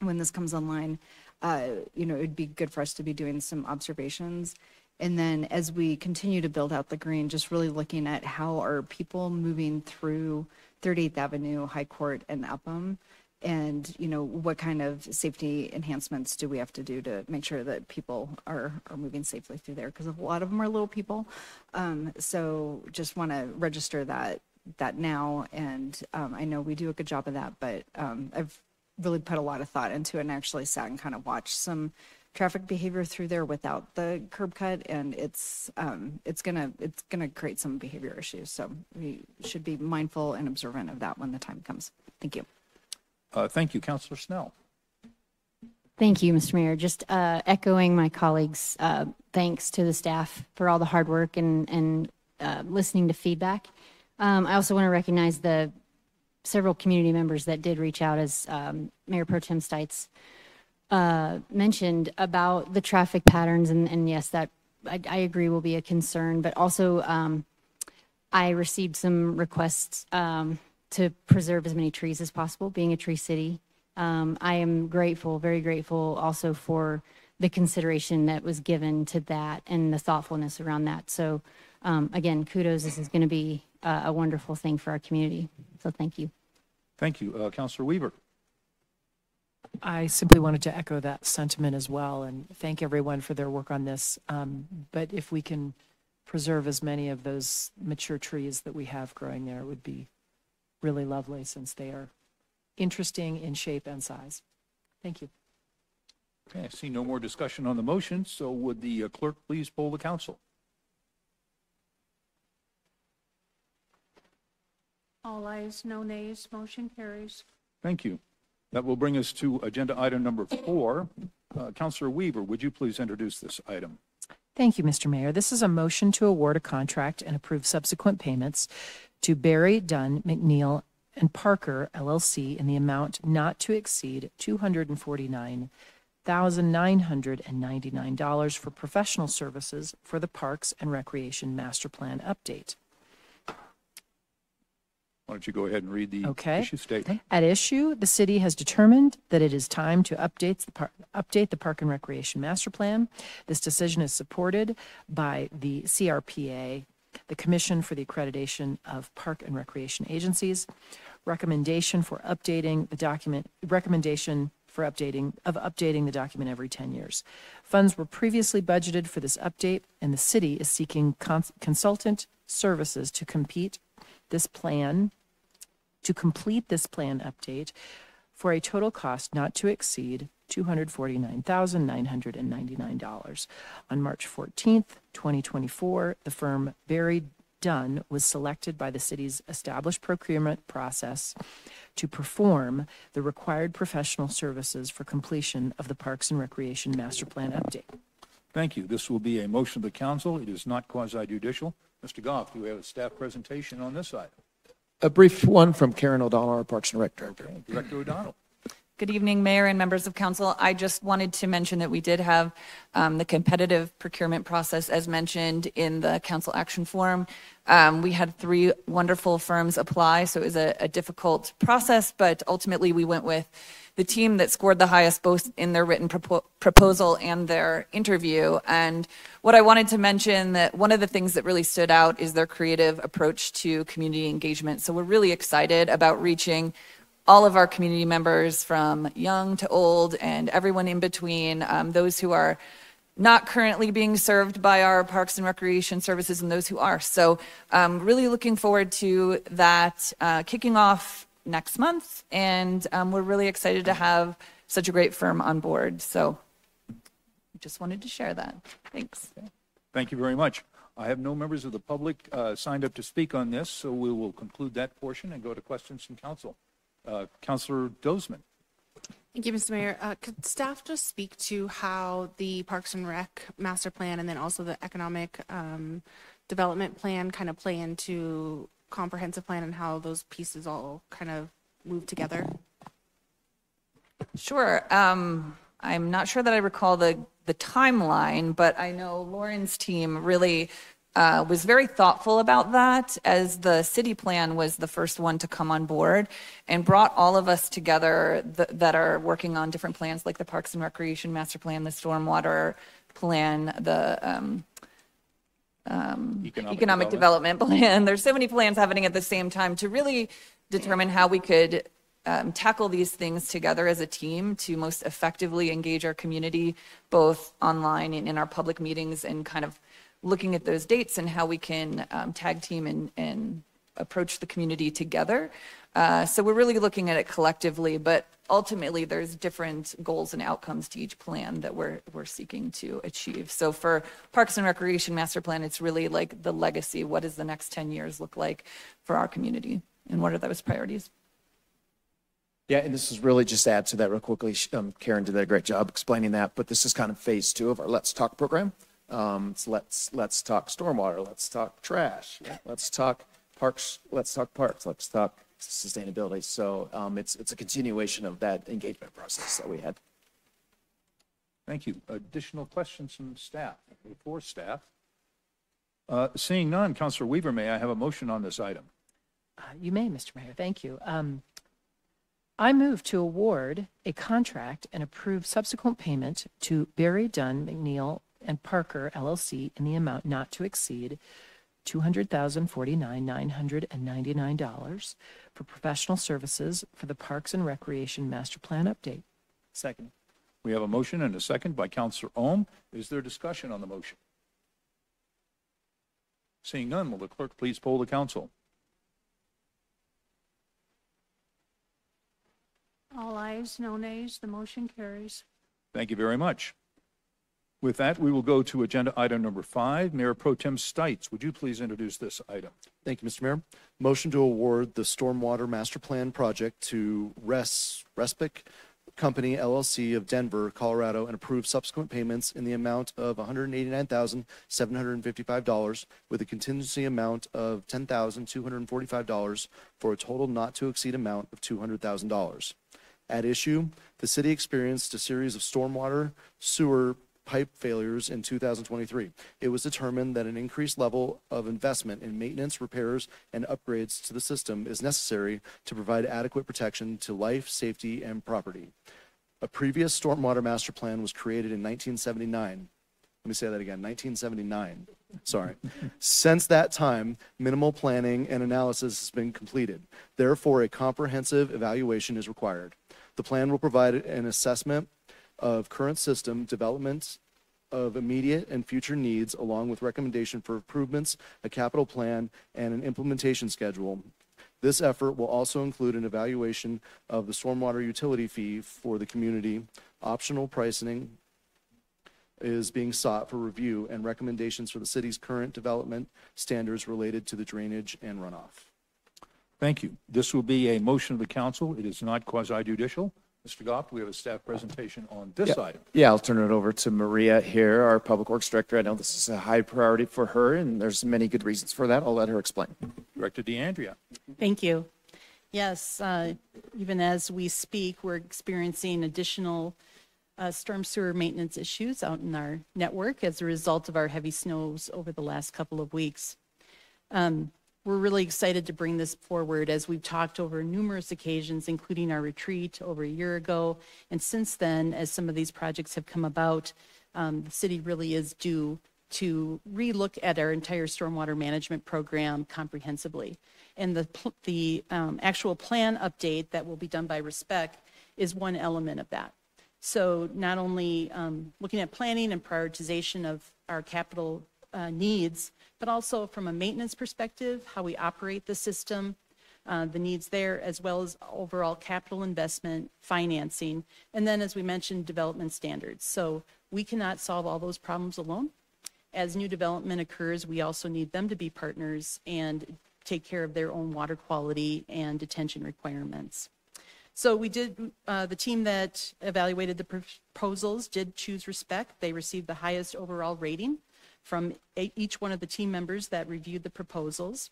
when this comes online, uh, you know, it'd be good for us to be doing some observations. And then as we continue to build out the green, just really looking at how are people moving through 38th Avenue, High Court, and Upham? And, you know, what kind of safety enhancements do we have to do to make sure that people are, are moving safely through there? Because a lot of them are little people. Um, so just want to register that, that now. And um, I know we do a good job of that, but um, I've really put a lot of thought into it and actually sat and kind of watched some traffic behavior through there without the curb cut and it's um, it's gonna it's gonna create some behavior issues so we should be mindful and observant of that when the time comes thank you Uh, Thank you, Counselor Snell. Thank you, Mr. Mayor. Just uh, echoing my colleagues, uh, thanks to the staff for all the hard work and, and uh, listening to feedback. Um, I also want to recognize the several community members that did reach out, as um, Mayor Pro Tem Stites uh, mentioned about the traffic patterns. And, and yes, that I, I agree will be a concern, but also um, I received some requests um, to preserve as many trees as possible, being a tree city. Um, I am grateful, very grateful also for the consideration that was given to that and the thoughtfulness around that. So um, again, kudos. This is going to be uh, a wonderful thing for our community. So thank you. Thank you. Uh, Counselor Weaver. I simply wanted to echo that sentiment as well and thank everyone for their work on this. Um, But if we can preserve as many of those mature trees that we have growing there, it would be really lovely since they are interesting in shape and size. Thank you. Okay, I see no more discussion on the motion, so would the uh, clerk please poll the council? All ayes, no nays, motion carries. Thank you. That will bring us to agenda item number four. Uh, Counselor Weaver, would you please introduce this item? Thank you, Mr. Mayor. This is a motion to award a contract and approve subsequent payments to Berry, Dunn, McNeil, and Parker LLC in the amount not to exceed $249,999 for professional services for the Parks and Recreation Master Plan update. Why don't you go ahead and read the Okay. issue statement? At issue, the city has determined that it is time to update the, par- update the Park and Recreation Master Plan. This decision is supported by the CAPRA, the Commission for the Accreditation of Park and Recreation Agencies, recommendation for updating the document, recommendation for updating, of updating the document every 10 years. Funds were previously budgeted for this update, and the city is seeking cons- consultant services to compete this plan to complete this plan update for a total cost not to exceed $249,999. On March 14th, 2024, the firm Berry Dunn was selected by the city's established procurement process to perform the required professional services for completion of the Parks and Recreation Master Plan update. Thank you. This will be a motion of the council. It is not quasi judicial. Mr. Goff, do we have a staff presentation on this item? A brief one from Karen O'Donnell, our Parks and Rec Director. Director O'Donnell. Good evening, Mayor and members of council. I just wanted to mention that we did have um, the competitive procurement process as mentioned in the council action forum. Um, We had three wonderful firms apply, so it was a a difficult process, but ultimately we went with the team that scored the highest both in their written propo- proposal and their interview. And what I wanted to mention that one of the things that really stood out is their creative approach to community engagement. So we're really excited about reaching all of our community members from young to old and everyone in between, um, those who are not currently being served by our parks and recreation services and those who are. So um, really looking forward to that uh, kicking off next month. And um, we're really excited to have such a great firm on board. So just wanted to share that. Thanks. Thank you very much. I have no members of the public uh, signed up to speak on this, so we will conclude that portion and go to questions from council. Uh, Councilor Dozeman. Thank you, Mr. Mayor. Uh, could staff just speak to how the Parks and Rec master plan and then also the economic um, development plan kind of play into comprehensive plan and how those pieces all kind of move together? Sure. Um, I'm not sure that I recall the, the timeline, but I know Lauren's team really uh, was very thoughtful about that as the city plan was the first one to come on board and brought all of us together th- that are working on different plans like the Parks and Recreation Master Plan, the Stormwater Plan, the um, um, Economic economic development plan. There's so many plans happening at the same time to really determine how we could um, tackle these things together as a team to most effectively engage our community, both online and in our public meetings, and kind of looking at those dates and how we can um, tag team and, and approach the community together. Uh, so we're really looking at it collectively, but ultimately there's different goals and outcomes to each plan that we're we're seeking to achieve. So for Parks and Recreation Master Plan, it's really like the legacy. What does the next 10 years look like for our community, and what are those priorities? Yeah, and this is really just to add to that real quickly. Um, Karen did a great job explaining that, but this is kind of phase two of our Let's Talk program. Um, let's let's talk stormwater, let's talk trash, let's talk parks, let's talk parks, let's talk sustainability. So um, it's it's a continuation of that engagement process that we had. Thank you. Additional questions from staff, for staff? Uh, Seeing none, Councilor Weaver, may I have a motion on this item? Uh, You may, Mr. Mayor, thank you. Um, I move to award a contract and approve subsequent payment to Berry Dunn McNeil and Parker LLC in the amount not to exceed $200,049,999 for professional services for the Parks and Recreation Master Plan update. Second. We have a motion and a second by Councilor Ohm. Is there discussion on the motion? Seeing none, will the clerk please poll the council? All ayes, no nays, the motion carries. Thank you very much. With that, we will go to agenda item number five. Mayor Pro Tem Stites, would you please introduce this item? Thank you, Mr. Mayor. Motion to award the Stormwater Master Plan project to Res, Respec Company LLC of Denver, Colorado, and approve subsequent payments in the amount of $189,755 with a contingency amount of $10,245 for a total not to exceed amount of $200,000. At issue, the city experienced a series of stormwater, sewer, pipe failures in 2023. It was determined that an increased level of investment in maintenance, repairs, and upgrades to the system is necessary to provide adequate protection to life, safety, and property. A previous stormwater master plan was created in 1979. Let me say that again, 1979. Sorry. Since that time, minimal planning and analysis has been completed. Therefore, a comprehensive evaluation is required. The plan will provide an assessment of current system development of immediate and future needs, along with recommendation for improvements, a capital plan, and an implementation schedule. This effort will also include an evaluation of the stormwater utility fee for the community. Optional pricing is being sought for review and recommendations for the city's current development standards related to the drainage and runoff. Thank you. This will be a motion of the council. It is not quasi judicial. Mr. Goff, we have a staff presentation on this Yeah. item. Yeah, I'll turn it over to Maria here, our Public Works Director. I know this is a high priority for her, and there's many good reasons for that. I'll let her explain. Director D'Andrea. Thank you. Yes, uh, even as we speak, we're experiencing additional uh, storm sewer maintenance issues out in our network as a result of our heavy snows over the last couple of weeks. Um, We're really excited to bring this forward as we've talked over numerous occasions, including our retreat over a year ago. And since then, as some of these projects have come about, um, the city really is due to relook at our entire stormwater management program comprehensively. And the, the um, actual plan update that will be done by Respec is one element of that. So not only um, looking at planning and prioritization of our capital uh, needs, but also from a maintenance perspective, how we operate the system, uh, the needs there, as well as overall capital investment, financing, and then, as we mentioned, development standards. So we cannot solve all those problems alone. As new development occurs, we also need them to be partners and take care of their own water quality and detention requirements. So we did, uh, the team that evaluated the proposals did choose Respec. They received the highest overall rating from each one of the team members that reviewed the proposals.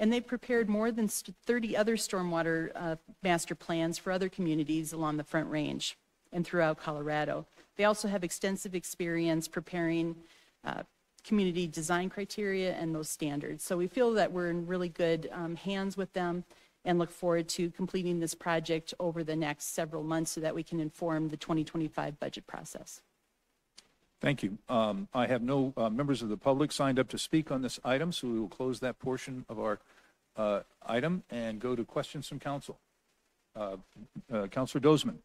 And they prepared more than 30 other stormwater uh, master plans for other communities along the Front Range and throughout Colorado. They also have extensive experience preparing uh, community design criteria and those standards. So we feel that we're in really good um, hands with them and look forward to completing this project over the next several months so that we can inform the 2025 budget process. Thank you. Um, I have no uh, members of the public signed up to speak on this item, so we will close that portion of our uh, item and go to questions from council. Uh, uh, Councilor Dozeman.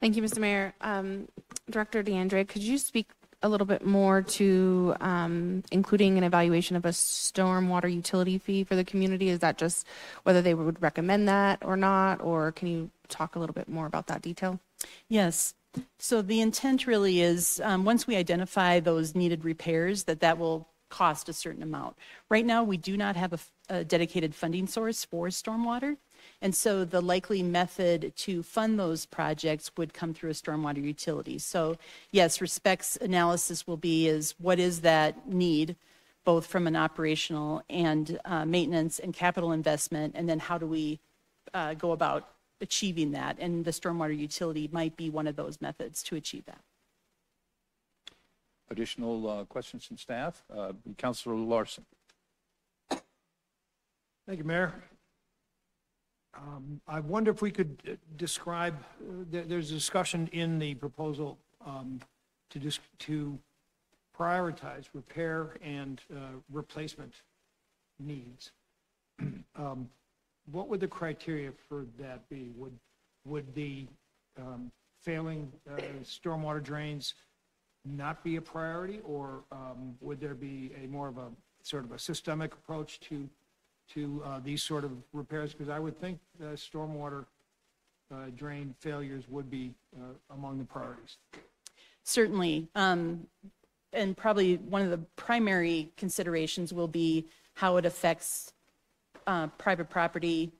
Thank you, Mr. Mayor. Um, Director DeAndre, could you speak a little bit more to um, including an evaluation of a stormwater utility fee for the community? Is that just whether they would recommend that or not? Or can you talk a little bit more about that detail? Yes. So the intent really is, um, once we identify those needed repairs, that that will cost a certain amount. Right now, we do not have a dedicated funding source for stormwater. And so the likely method to fund those projects would come through a stormwater utility. So yes, Respec's analysis will be is what is that need, both from an operational and uh, maintenance and capital investment, and then how do we uh, go about achieving that? And the stormwater utility might be one of those methods to achieve that. Additional uh, questions from staff? Uh, Councilor Larson. Thank you, Mayor. Um, I wonder if we could uh, describe, uh, there- there's a discussion in the proposal um, to just, to prioritize repair and uh, replacement needs. Um, What would the criteria for that be? Would, would the um, failing uh, stormwater drains not be a priority? Or um, would there be a more of a, sort of a systemic approach to to uh, these sort of repairs? Because I would think stormwater uh, drain failures would be uh, among the priorities. Certainly. Um, and probably one of the primary considerations will be how it affects uh, private property,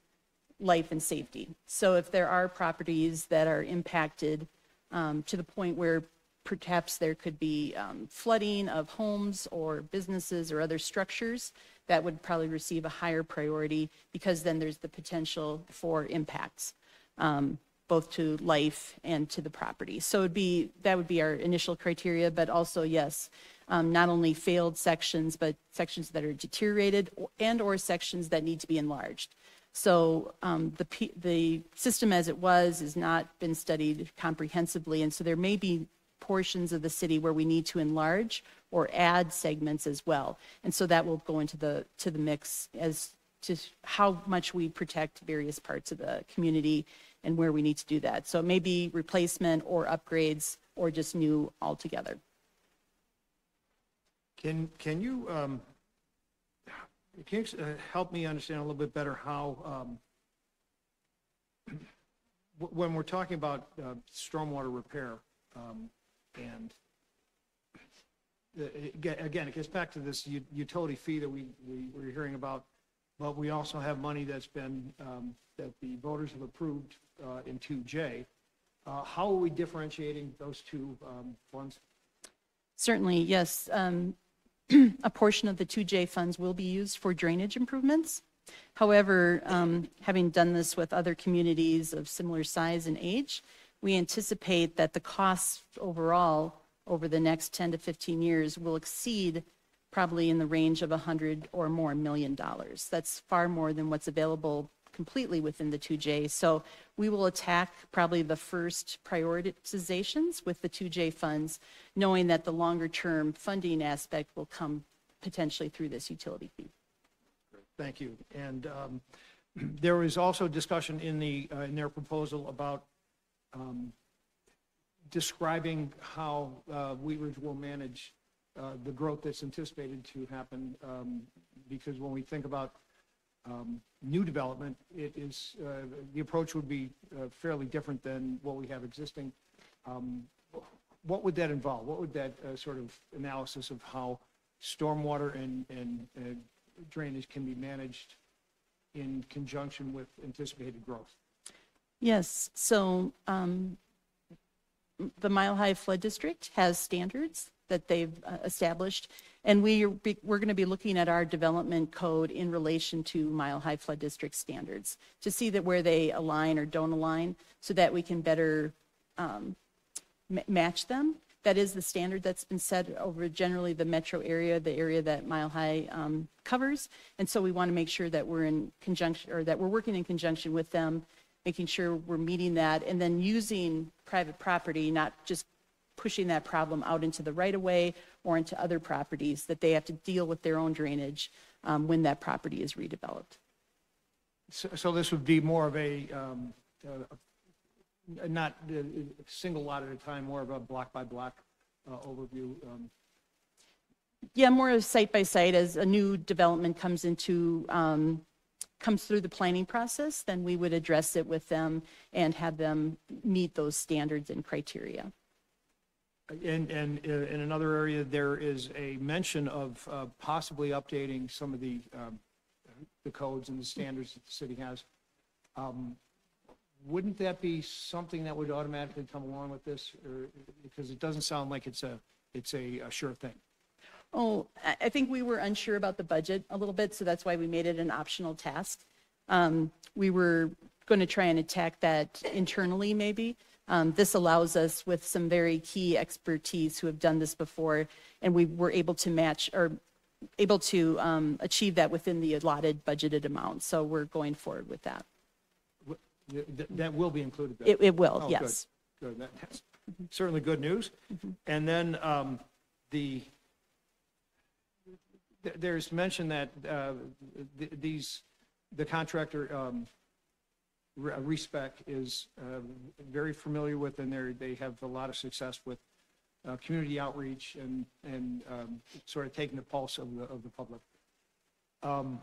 life, and safety. So if there are properties that are impacted um, to the point where perhaps there could be um, flooding of homes or businesses or other structures, that would probably receive a higher priority because then there's the potential for impacts, um, both to life and to the property. So it'd be, that would be our initial criteria, but also, yes, um, not only failed sections, but sections that are deteriorated and/or sections that need to be enlarged. So um, the, P- the system as it was has not been studied comprehensively, and so there may be portions of the city where we need to enlarge or add segments as well. And so that will go into the, to the mix as to how much we protect various parts of the community and where we need to do that. So it may be replacement or upgrades or just new altogether. Can, can you, um, can you uh, help me understand a little bit better how, um, when we're talking about uh, stormwater repair, um, and uh, again, it gets back to this utility fee that we, we were hearing about, but we also have money that's been, um, that the voters have approved uh, in 2J. Uh, How are we differentiating those two um, funds? Certainly, yes. um, A portion of the 2J funds will be used for drainage improvements, However, um, having done this with other communities of similar size and age, we anticipate that the costs overall over the next 10 to 15 years will exceed probably in the range of 100 or more million dollars. That's far more than what's available completely within the 2J. So we will attack probably the first prioritizations with the 2J funds, knowing that the longer-term funding aspect will come potentially through this utility fee. Thank you. And um, there was also discussion in the, uh, in their proposal about um, describing how uh, Wheat Ridge will manage uh, the growth that's anticipated to happen. um, Because when we think about um, new development, it is, uh, the approach would be uh, fairly different than what we have existing. Um, What would that involve? What would that uh, sort of analysis of how stormwater and, and uh, drainage can be managed in conjunction with anticipated growth? Yes, so um, the Mile High Flood District has standards that they've uh, established, and we are, be- we're going to be looking at our development code in relation to Mile High Flood District standards to see that where they align or don't align, so that we can better um, ma- match them. That is the standard that's been set over generally the metro area, the area that Mile High um, covers. And so we want to make sure that we're in conjunction, or that we're working in conjunction with them, making sure we're meeting that, and then using private property, not just pushing that problem out into the right-of-way or into other properties, that they have to deal with their own drainage um, when that property is redeveloped. So, so this would be more of a, um, uh, not uh, single lot at a time, more of a block by block uh, overview. um, Yeah, more of site by site as a new development comes into, um, comes through the planning process, then we would address it with them and have them meet those standards and criteria. And, and in another area, there is a mention of uh, possibly updating some of the, um, the codes and the standards that the city has. Um, Wouldn't that be something that would automatically come along with this? Or, because it doesn't sound like it's a, it's a a sure thing. Oh, I, I think we were unsure about the budget a little bit, so that's why we made it an optional task. Um, we were going to try and attack that internally, maybe. Um, this allows us with some very key expertise who have done this before, and we were able to match or able to um, achieve that within the allotted budgeted amount. So we're going forward with that. Th- th- That will be included then? It- it will, Oh, good, yes. Good, That- that's certainly good news. And then um, the, th- there's mention that uh, th- these, the contractor um, Respec is uh, very familiar with, and they have a lot of success with uh, community outreach and, and um, sort of taking the pulse of the, of the public. Um,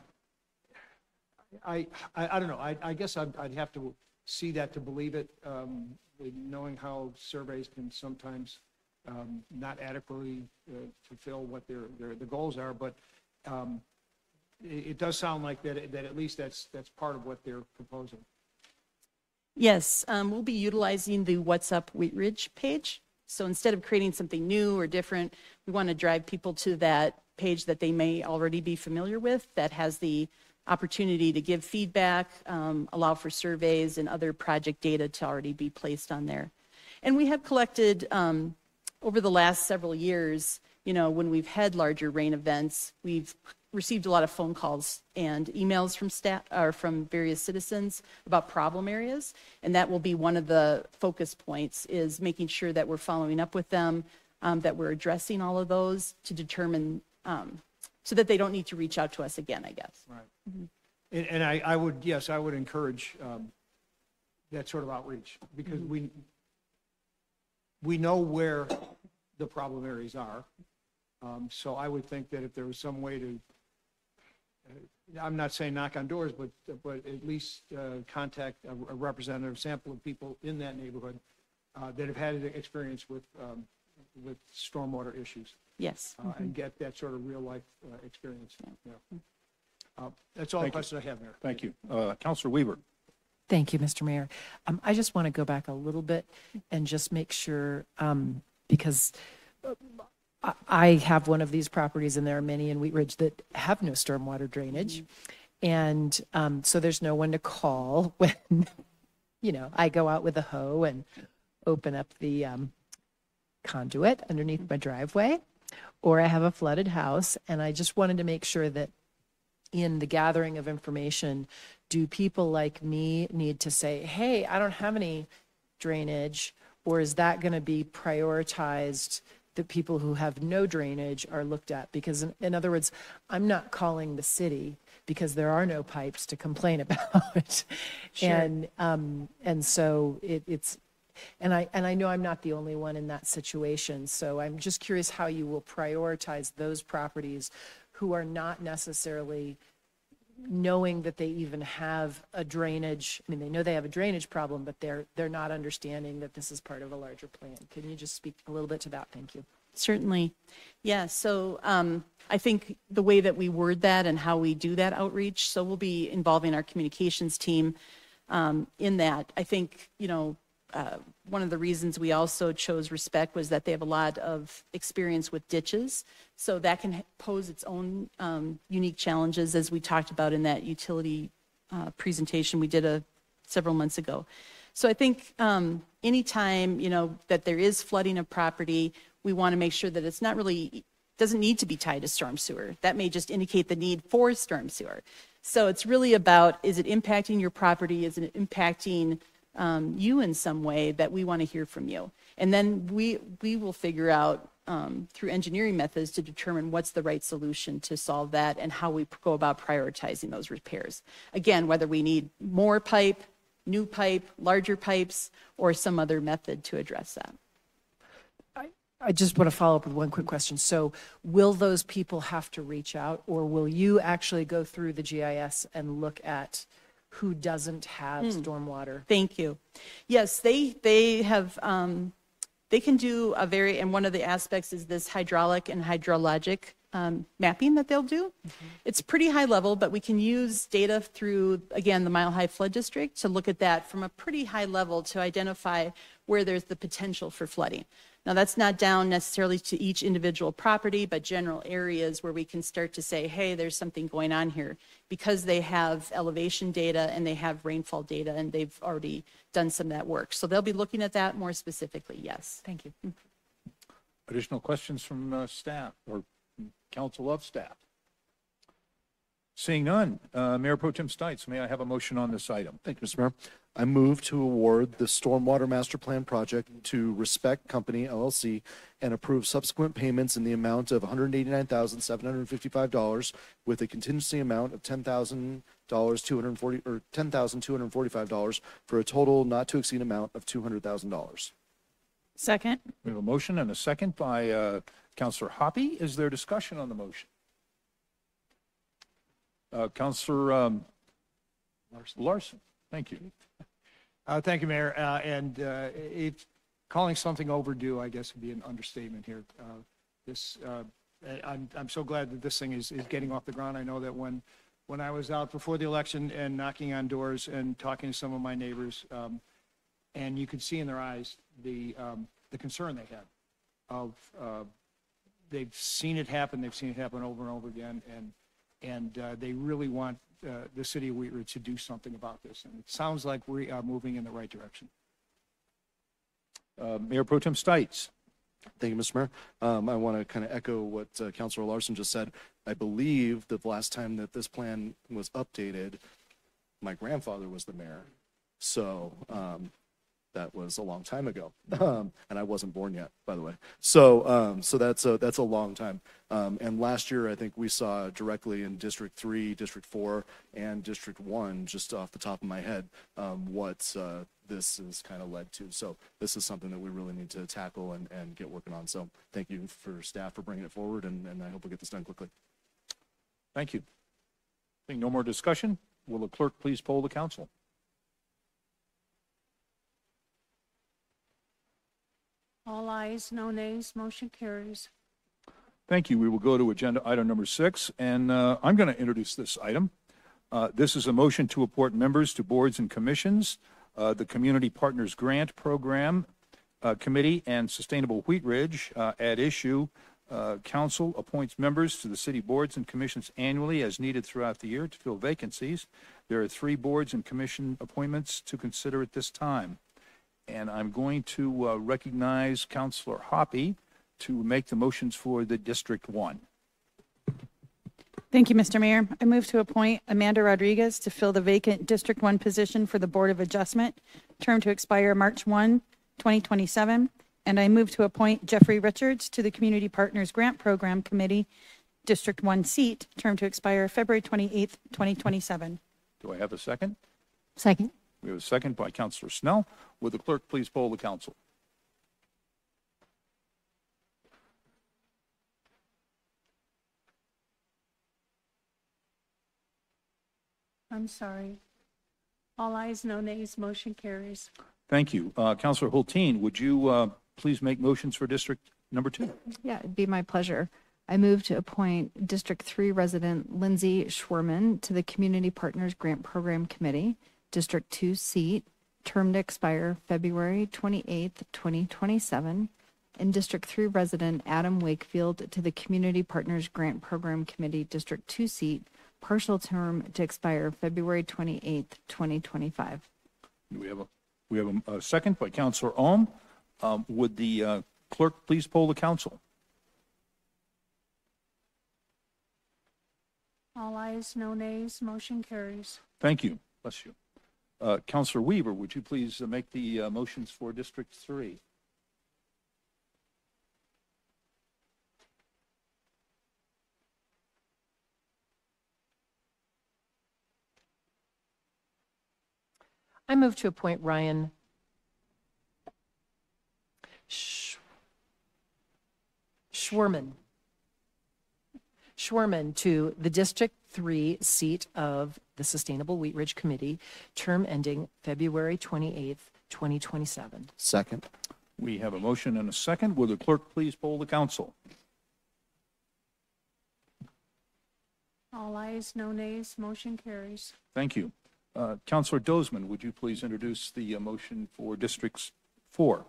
I, I, I don't know, I, I guess I'd, I'd have to see that to believe it, um, knowing how surveys can sometimes, um, not adequately uh, fulfill what their, their, the goals are, but, um, it, it does sound like that, that at least that's, that's part of what they're proposing. Yes, um, we'll be utilizing the What's Up Wheat Ridge page. So instead of creating something new or different, we want to drive people to that page that they may already be familiar with that has the opportunity to give feedback, um, allow for surveys and other project data to already be placed on there. And we have collected um, over the last several years, you know, when we've had larger rain events, we've received a lot of phone calls and emails from staff or from various citizens about problem areas. And that will be one of the focus points is making sure that we're following up with them, um, that we're addressing all of those to determine, um, so that they don't need to reach out to us again, I guess. Right. And, and I, I would, yes, I would encourage um, that sort of outreach, because we, we know where the problem areas are. Um, So I would think that if there was some way to, I'm not saying knock on doors, but, but at least uh, contact a a representative sample of people in that neighborhood uh, that have had experience with, um, with stormwater issues. Yes. uh, And get that sort of real-life uh, experience. Yeah. Uh, That's all the Thank you. questions I have, Mayor. Thank you. Uh, Counselor Weaver. Thank you, Mr. Mayor. Um, I just want to go back a little bit and just make sure, um, because uh, I- I have one of these properties and there are many in Wheat Ridge that have no stormwater drainage. And um, so there's no one to call when, you know, I go out with a hoe and open up the um, conduit underneath my driveway, or I have a flooded house. And I just wanted to make sure that in the gathering of information, do people like me need to say, hey, I don't have any drainage? Or is that going to be prioritized that people who have no drainage are looked at? Because in, in other words, I'm not calling the city because there are no pipes to complain about. Sure. And, um, and so it, it's, and I, and I know I'm not the only one in that situation. So I'm just curious how you will prioritize those properties who are not necessarily knowing that they even have a drainage, I mean, they know they have a drainage problem, but they're, they're not understanding that this is part of a larger plan. Can you just speak a little bit to that? Thank you. Certainly. Yeah, so um, I think the way that we word that and how we do that outreach, so we'll be involving our communications team um, in that. I think, you know, uh, one of the reasons we also chose Respec was that they have a lot of experience with ditches. So that can pose its own um, unique challenges, as we talked about in that utility uh, presentation we did a, several months ago. So I think um, anytime, you know, that there is flooding of property, we want to make sure that it's not really, doesn't need to be tied to storm sewer. That may just indicate the need for storm sewer. So it's really about, is it impacting your property? Is it impacting um, you in some way that we want to hear from you? And then we, we will figure out um, through engineering methods to determine what's the right solution to solve that and how we go about prioritizing those repairs. Again, whether we need more pipe, new pipe, larger pipes, or some other method to address that. I just want to follow up with one quick question. So will those people have to reach out or will you actually go through the GIS and look at who doesn't have Hmm. stormwater? Thank you. Yes, they, they have, um, they can do a very, and one of the aspects is this hydraulic and hydrologic um, mapping that they'll do. It's pretty high level, but we can use data through, again, the Mile High Flood District to look at that from a pretty high level to identify where there's the potential for flooding. Now, that's not down necessarily to each individual property, but general areas where we can start to say, hey, there's something going on here because they have elevation data and they have rainfall data and they've already done some of that work. So they'll be looking at that more specifically, yes. Thank you. Additional questions from uh, staff or council of staff? Seeing none, uh, Mayor Pro Tem Stites, may I have a motion on this item? Thank you, Mr. Mayor. I move to award the Stormwater Master Plan project to Respec Company LLC and approve subsequent payments in the amount of $189,755 with a contingency amount of $10,000, 240, or $10,245 for a total not to exceed amount of $200,000. Second. We have a motion and a second by uh, Counselor Hoppe. Is there discussion on the motion? Uh, Counselor um, Larson, thank you. Uh, Thank you, Mayor. Uh, And uh, if, calling something overdue, I guess would be an understatement here. Uh, This, uh, I'm, I'm so glad that this thing is, is getting off the ground. I know that when, when I was out before the election and knocking on doors and talking to some of my neighbors, um, and you could see in their eyes the, um, the concern they had of, uh, they've seen it happen, they've seen it happen over and over again, and, and uh, they really want uh, the city of Wheat Ridge to do something about this. And it sounds like we are moving in the right direction. Uh, Mayor Pro Tem Stites. Thank you, Mr. Mayor. Um, I want to kind of echo what uh, Councilor Larson just said. I believe that the last time that this plan was updated, my grandfather was the mayor. So, um, that was a long time ago. Um, and I wasn't born yet, by the way. So, um, so that's a, that's a long time. Um, and last year, I think we saw directly in District Three, District Four, and District One, just off the top of my head, um, what, uh, this has kind of led to. So this is something that we really need to tackle and, and get working on. So thank you for staff for bringing it forward and, and I hope we get this done quickly. Thank you. Seeing no more discussion, will the clerk please poll the council? All ayes, no nays, motion carries. Thank you. We will go to agenda item number six, and uh, I'm going to introduce this item. Uh, This is a motion to appoint members to boards and commissions, uh, the Community Partners Grant Program uh, Committee and Sustainable Wheat Ridge uh, at issue uh, council appoints members to the city boards and commissions annually as needed throughout the year to fill vacancies. There are three boards and commission appointments to consider at this time. And I'm going to uh, recognize Councilor Hoppe to make the motions for the District One. Thank you, Mr. Mayor. I move to appoint Amanda Rodriguez to fill the vacant District 1 position for the Board of Adjustment, term to expire March 1, 2027. And I move to appoint Jeffrey Richards to the Community Partners Grant Program Committee, District 1 seat, term to expire February 28th, 2027. Do I have a second? Second. We have a second by Councilor Snell. Would the clerk please poll the council? I'm sorry. All ayes, no nays, motion carries. Thank you. Uh, Councilor Hultin, would you uh, please make motions for District Number Two? Yeah, it'd be my pleasure. I move to appoint District 3 resident Lindsay Schwerman to the Community Partners Grant Program Committee, District 2 seat, term to expire February 28th, 2027, and District 3 resident Adam Wakefield to the Community Partners Grant Program Committee, District 2 seat, partial term to expire February 28th, 2025. Do we have a, we have a- a second by Councilor Ohm. Um, Would the uh, clerk please poll the council? All ayes, no nays, motion carries. Thank you. Bless you. Uh, Councilor Weaver, would you please uh, make the uh, motions for District Three? I move to appoint Ryan Sch- Schwerman, Schwerman to the District 3 seat of the Sustainable Wheat Ridge Committee, term ending February 28th, 2027. Second. We have a motion and a second. Will the clerk please poll the council? All ayes, no nays, motion carries. Thank you. Uh, Councilor Dozeman, would you please introduce the uh, motion for Districts Four?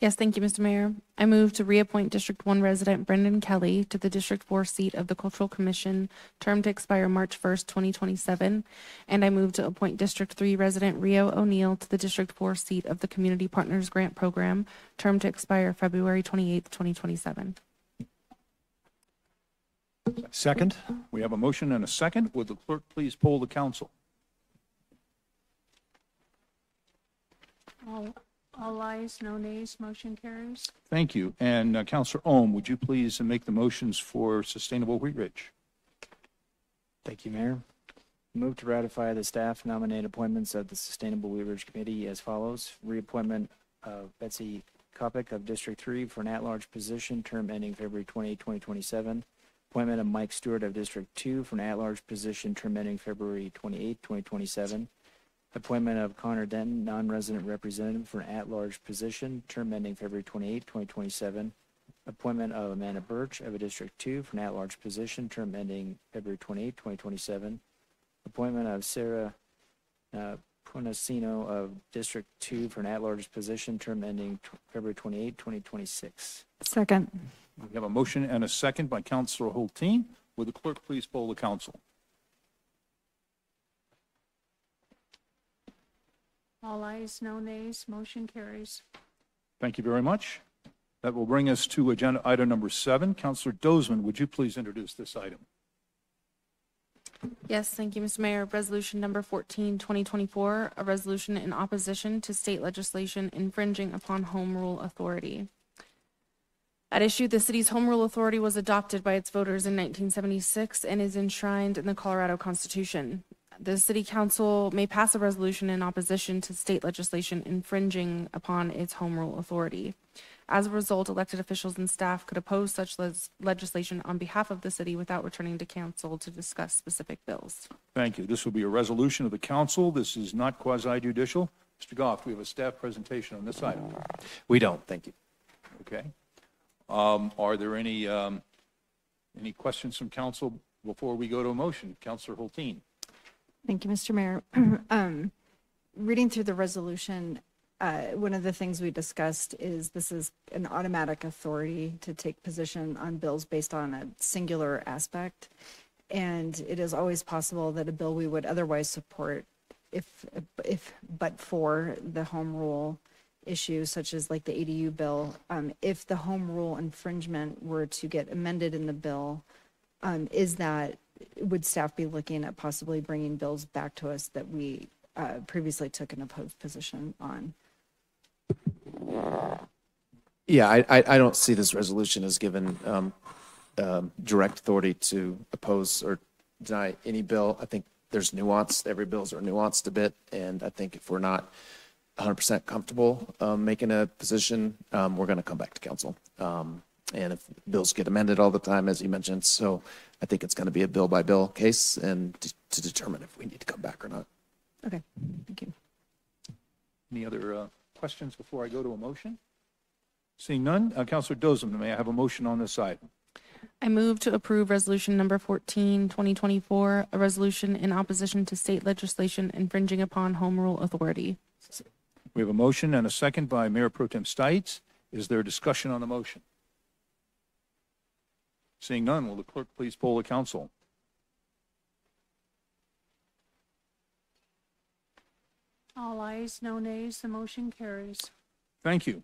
Yes, thank you, Mr. Mayor. I move to reappoint District 1 resident Brendan Kelly to the District 4 seat of the Cultural Commission, term to expire March 1st, 2027. And I move to appoint District 3 resident Rio O'Neill to the District 4 seat of the Community Partners Grant Program, term to expire February 28th, 2027. Second. We have a motion and a second. Would the clerk please poll the council? All, all ayes, no nays, motion carries. Thank you. And uh, Councilor Ohm, would you please uh, make the motions for Sustainable Wheat Ridge? Thank you, Mayor. Move to ratify the staff nominated appointments of the Sustainable Wheat Ridge Committee as follows. Reappointment of Betsy Kopic of District 3 for an at-large position, term ending February 28, 2027. Appointment of Mike Stewart of District 2 for an at-large position, term ending February 28, 2027. Appointment of Connor Denton, non-resident representative for an at-large position, term ending February 28, 2027. Appointment of Amanda Birch of a District 2 for an at-large position, term ending February 28, 2027. Appointment of Sarah uh, Punacino of District 2 for an at-large position, term ending tw- February 28, 2026. Second. We have a motion and a second by Councilor Hultin. Would the clerk please poll the council? All ayes, no nays, motion carries. Thank you very much. That will bring us to agenda item number seven. Councilor Dozeman, would you please introduce this item? Yes, thank you, Mr. Mayor. Resolution number 14, 2024, a resolution in opposition to state legislation infringing upon home rule authority. At issue, the city's home rule authority was adopted by its voters in 1976 and is enshrined in the Colorado Constitution. The city council may pass a resolution in opposition to state legislation infringing upon its home rule authority. As a result, elected officials and staff could oppose such les- legislation on behalf of the city without returning to council to discuss specific bills. Thank you. This will be a resolution of the council. This is not quasi judicial. Mr. Goff, do we have a staff presentation on this item? We don't, thank you. Okay. Um, Are there any, um, any questions from council before we go to a motion? Councilor Hultin? Thank you, Mr. Mayor. Um, Reading through the resolution, uh, one of the things we discussed is this is an automatic authority to take position on bills based on a singular aspect. And it is always possible that a bill we would otherwise support if, if, but for the home rule issue, such as like the ADU bill, um, if the home rule infringement were to get amended in the bill, um, is that, would staff be looking at possibly bringing bills back to us that we uh, previously took an opposed position on? Yeah, I, I, I don't see this resolution as given um, um, direct authority to oppose or deny any bill. I think there's nuance. Every bills are nuanced a bit, and I think if we're not 100% comfortable um, making a position, um, we're going to come back to council. Um, and if bills get amended all the time, as you mentioned, so I think it's going to be a bill by bill case, and to, to determine if we need to come back or not. Okay, thank you. Any other uh, questions before I go to a motion? Seeing none, uh, Counselor Dozeman, may I have a motion on this item? I move to approve resolution number 14, 2024, a resolution in opposition to state legislation infringing upon home rule authority. We have a motion and a second by Mayor Pro Tem Stites. Is there discussion on the motion? Seeing none, will the clerk please poll the council? All ayes, no nays, the motion carries. Thank you.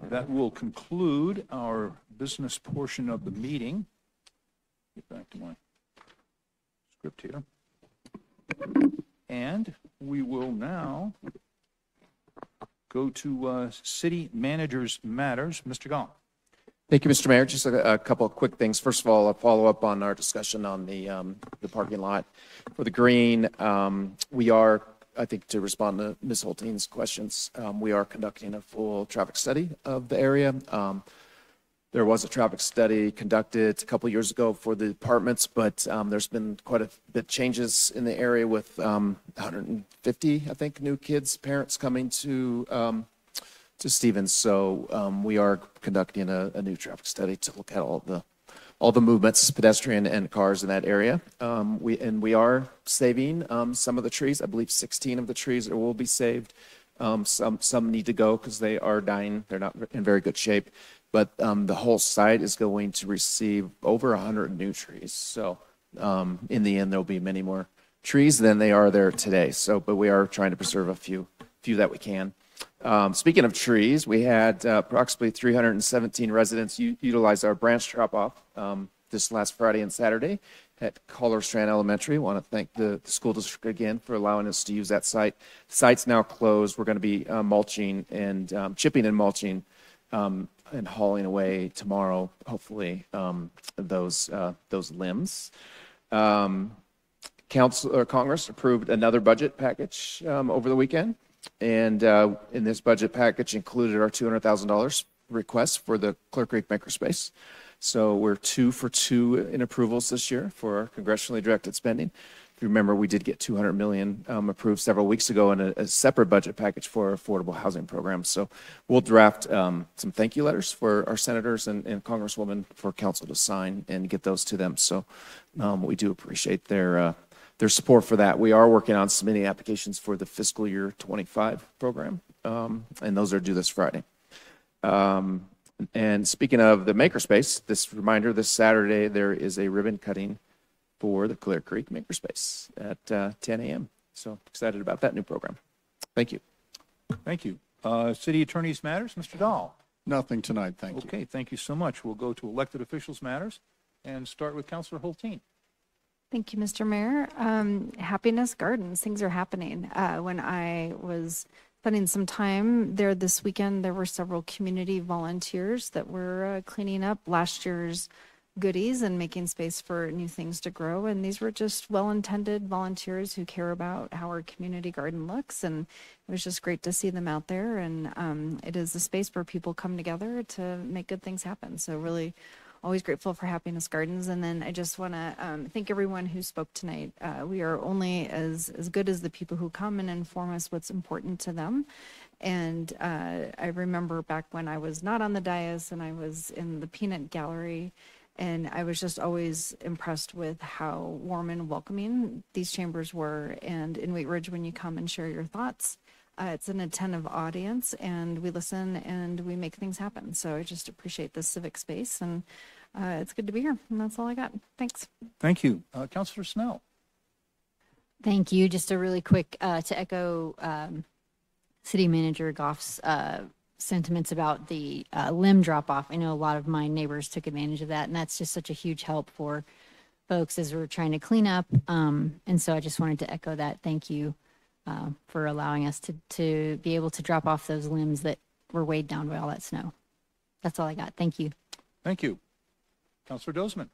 That will conclude our business portion of the meeting. Get back to my script here. And we will now go to uh, city managers matters. Mr. Goff. Thank you, Mr. Mayor. Just a, a couple of quick things. First of all, a follow up on our discussion on the um, the parking lot for the green. Um, we are, I think, to respond to Ms. Hultin's questions, um, we are conducting a full traffic study of the area. Um, there was a traffic study conducted a couple years ago for the apartments, but um, there's been quite a bit changes in the area with um, 150, I think, new kids, parents coming to um, to Stevens. So um, we are conducting a, a, new traffic study to look at all the all the movements, pedestrian and cars in that area. Um, we and we are saving um, some of the trees. I believe 16 of the trees will be saved. some some need to go because they are dying. They're not in very good shape but um, the whole site is going to receive over 100 new trees. So um, in the end, there'll be many more trees than they are there today. So, but we are trying to preserve a few, few that we can. Um, speaking of trees, we had uh, approximately 317 residents utilize our branch drop-off um, this last Friday and Saturday at Kullerstrand Elementary. Want to thank the, the, school district again for allowing us to use that site. The site's now closed. We're going to be uh, mulching and um, chipping and mulching um, and hauling away tomorrow, hopefully, um, those, uh, those limbs. Um, Council or Congress approved another budget package over the weekend. And uh, in this budget package included our $200,000 request for the Clear Creek Makerspace. So we're two for two in approvals this year for our congressionally directed spending. If you remember, we did get 200 million um, approved several weeks ago in a, a, separate budget package for affordable housing program. So we'll draft um, some thank you letters for our senators and, and, congresswomen for council to sign and get those to them. So um, we do appreciate their uh, their support for that. We are working on submitting applications for the fiscal year 25 program, um, and those are due this Friday. Um, and speaking of the makerspace, this reminder: this Saturday there is a ribbon cutting for the Clear Creek Makerspace at uh, 10 a.m. So excited about that new program. Thank you. Thank you. Uh, City Attorney's Matters, Mr. Dahl. Nothing tonight, thank you. Okay, thank you so much. We'll go to elected officials matters and start with Councilor Hultin. Thank you, Mr. Mayor. Um, Happiness Gardens, things are happening. Uh, when I was spending some time there this weekend, there were several community volunteers that were uh, cleaning up last year's goodies and making space for new things to grow. And these were just well intended volunteers who care about how our community garden looks. And it was just great to see them out there. And um, it is a space where people come together to make good things happen. So, really, always grateful for Happiness Gardens. And then I just want to um, thank everyone who spoke tonight. Uh, we are only as, as good as the people who come and inform us what's important to them. And uh, I remember back when I was not on the dais and I was in the peanut gallery and I was just always impressed with how warm and welcoming these chambers were. And in Wheat Ridge, when you come and share your thoughts, uh, it's an attentive audience and we listen and we make things happen. So I just appreciate the civic space and uh, it's good to be here. And that's all I got. Thanks. Thank you. Uh, Councillor Snell. Thank you. Just a really quick, uh, to echo, um, City Manager Goff's, uh, sentiments about the, uh, limb drop off. I know a lot of my neighbors took advantage of that and that's just such a huge help for folks as we're trying to clean up. Um, and so I just wanted to echo that. Thank you, uh, for allowing us to, to be able to drop off those limbs that were weighed down by all that snow. That's all I got. Thank you. Thank you. Councillor Dozeman.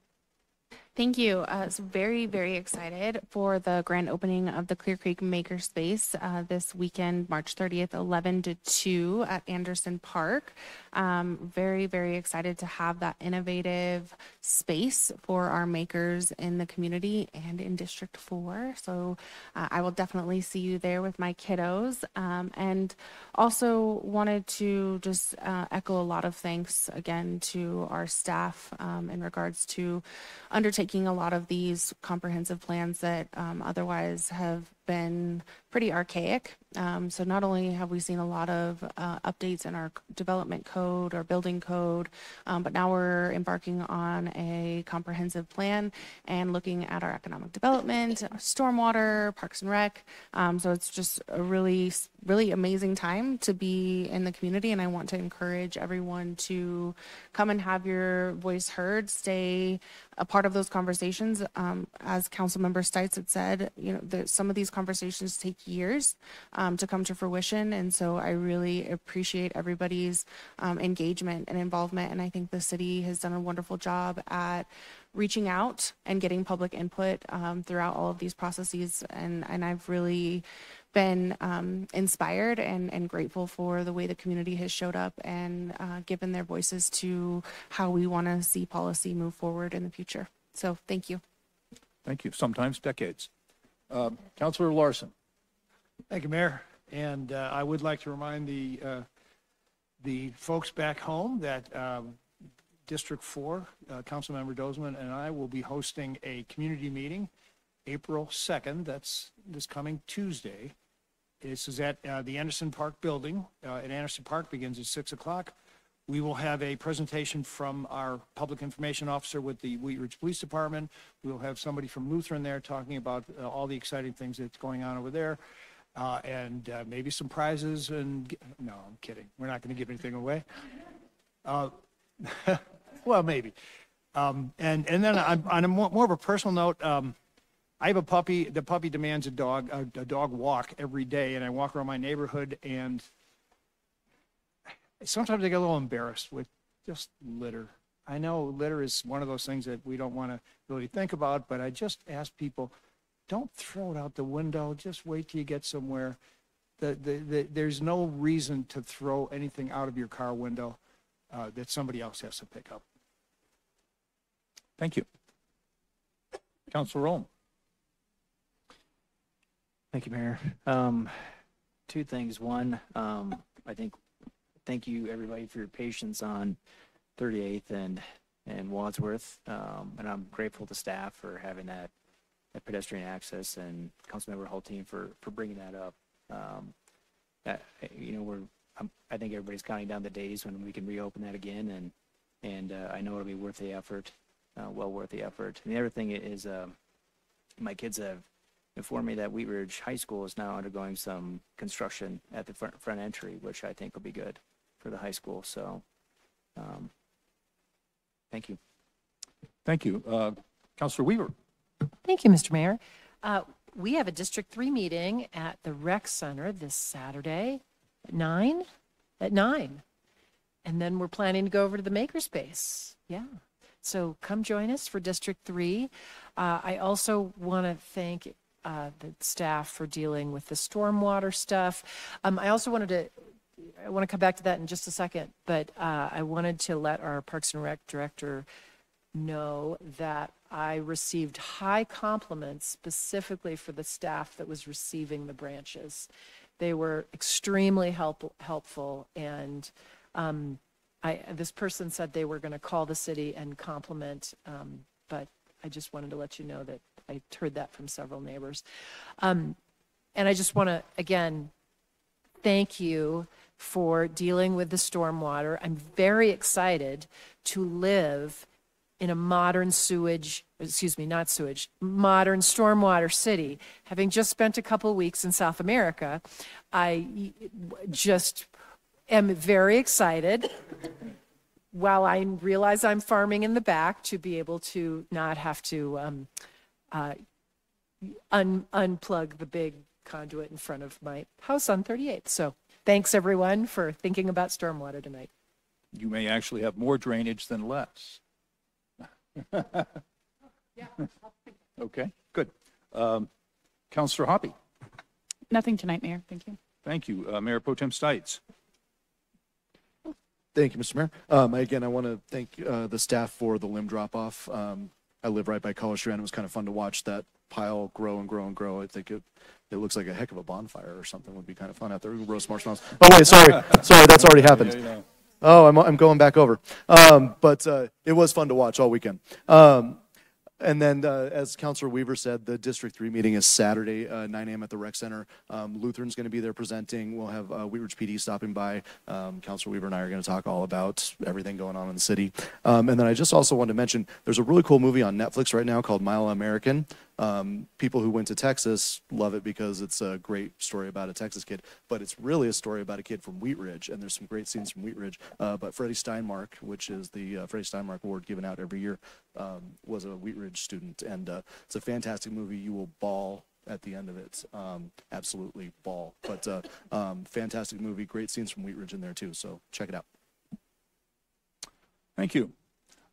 Thank you. Uh, so very, very excited for the grand opening of the Clear Creek Makerspace uh, this weekend, March 30th, 11 to 2 at Anderson Park. Um, very, very excited to have that innovative space for our makers in the community and in District 4. So uh, I will definitely see you there with my kiddos. Um, and also wanted to just uh, echo a lot of thanks again to our staff um, in regards to undertaking a lot of these comprehensive plans that um, otherwise have been pretty archaic. Um, so not only have we seen a lot of uh, updates in our development code or building code, um, but now we're embarking on a comprehensive plan and looking at our economic development, stormwater, parks and rec. Um, so it's just a really, really amazing time to be in the community. And I want to encourage everyone to come and have your voice heard, stay a part of those conversations. Um, as Councilmember Stites had said, you know, some of these conversations take years um, to come to fruition. And so I really appreciate everybody's um, engagement and involvement. And I think the city has done a wonderful job at reaching out and getting public input um, throughout all of these processes. And, and I've really been um, inspired and, and grateful for the way the community has showed up and uh, given their voices to how we want to see policy move forward in the future. So thank you. Thank you. Sometimes decades. Uh, Councillor Larson. Thank you, Mayor. And uh, I would like to remind the, uh, the folks back home that um, District 4, uh, Councilmember Dozeman and I will be hosting a community meeting April 2nd. That's this coming Tuesday. This is at uh, the Anderson Park Building. Uh, at Anderson Park begins at 6 o'clock. We will have a presentation from our public information officer with the Wheat Ridge Police Department. We will have somebody from Lutheran there talking about uh, all the exciting things that's going on over there. Uh, and uh, maybe some prizes and no, I'm kidding. We're not going to give anything away. Uh, well, maybe. Um, and and then on, on a more, more of a personal note, um, I have a puppy. The puppy demands a dog a, a dog walk every day, and I walk around my neighborhood and sometimes I get a little embarrassed with just litter. I know litter is one of those things that we don't want to really think about, but I just ask people, don't throw it out the window. Just wait till you get somewhere. The, the, the, there's no reason to throw anything out of your car window uh, that somebody else has to pick up. Thank you. Councilor Ohm. Thank you, Mayor. Um, two things. One, um, I think, thank you everybody for your patience on 38th and, and Wadsworth. Um, and I'm grateful to staff for having that, that pedestrian access and Councilmember Hultin for, for bringing that up. Um, that, you know, we're, I'm, I think everybody's counting down the days when we can reopen that again. And, and, uh, I know it'll be worth the effort, uh, well worth the effort. And the other thing is, um, my kids have informed me that Wheat Ridge High School is now undergoing some construction at the front, front entry, which I think will be good for the high school. So, um, thank you. Thank you. Uh, Councilor Weaver. Thank you, Mr. Mayor. Uh, we have a District 3 meeting at the Rec Center this Saturday at 9? At 9. And then we're planning to go over to the Makerspace. Yeah. So come join us for District 3. Uh, I also want to thank uh, the staff for dealing with the stormwater stuff. Um, I also wanted to, I want to come back to that in just a second, but uh, I wanted to let our Parks and Rec director know that I received high compliments specifically for the staff that was receiving the branches. They were extremely help, helpful and um, I, this person said they were going to call the city and compliment, um, but I just wanted to let you know that I heard that from several neighbors. Um, and I just want to, again, thank you for dealing with the stormwater. I'm very excited to live in a modern sewage, excuse me, not sewage, modern stormwater city. Having just spent a couple weeks in South America, I just am very excited while I realize I'm farming in the back to be able to not have to um, uh, un- unplug the big conduit in front of my house on 38th. So thanks everyone for thinking about stormwater tonight. You may actually have more drainage than less. Okay, good. Um, Counselor Hoppe, Nothing tonight, Mayor. Thank you. thank you. Uh, Mayor Pro Tem Stites. Thank you, Mr. Mayor. Um, again, I want to thank uh, the staff for the limb drop off. Um, I live right by Kullerstrand. It was kind of fun to watch that pile grow and grow and grow. I think it it looks like a heck of a bonfire or something. Would be kind of fun out there. We can roast marshmallows. Oh wait, sorry, sorry, that's already happened. Yeah, you know. Oh, I'm, I'm going back over. Um, but uh, it was fun to watch all weekend. Um, and then, uh, as Councilor Weaver said, the District 3 meeting is Saturday, uh, 9 a.m. at the Rec Center. Um, Lutheran's going to be there presenting. We'll have uh, Wheat Ridge PD stopping by. Um, Councilor Weaver and I are going to talk all about everything going on in the city. Um, and then I just also wanted to mention there's a really cool movie on Netflix right now called My All American. Um, people who went to Texas love it because it's a great story about a Texas kid, but it's really a story about a kid from Wheat Ridge, and there's some great scenes from Wheat Ridge. Uh, but Freddie Steinmark, which is the uh, Freddie Steinmark Award given out every year, um, was a Wheat Ridge student, and uh, it's a fantastic movie. You will bawl at the end of it, um, absolutely bawl. But uh, um, fantastic movie, great scenes from Wheat Ridge in there too. So check it out. Thank you.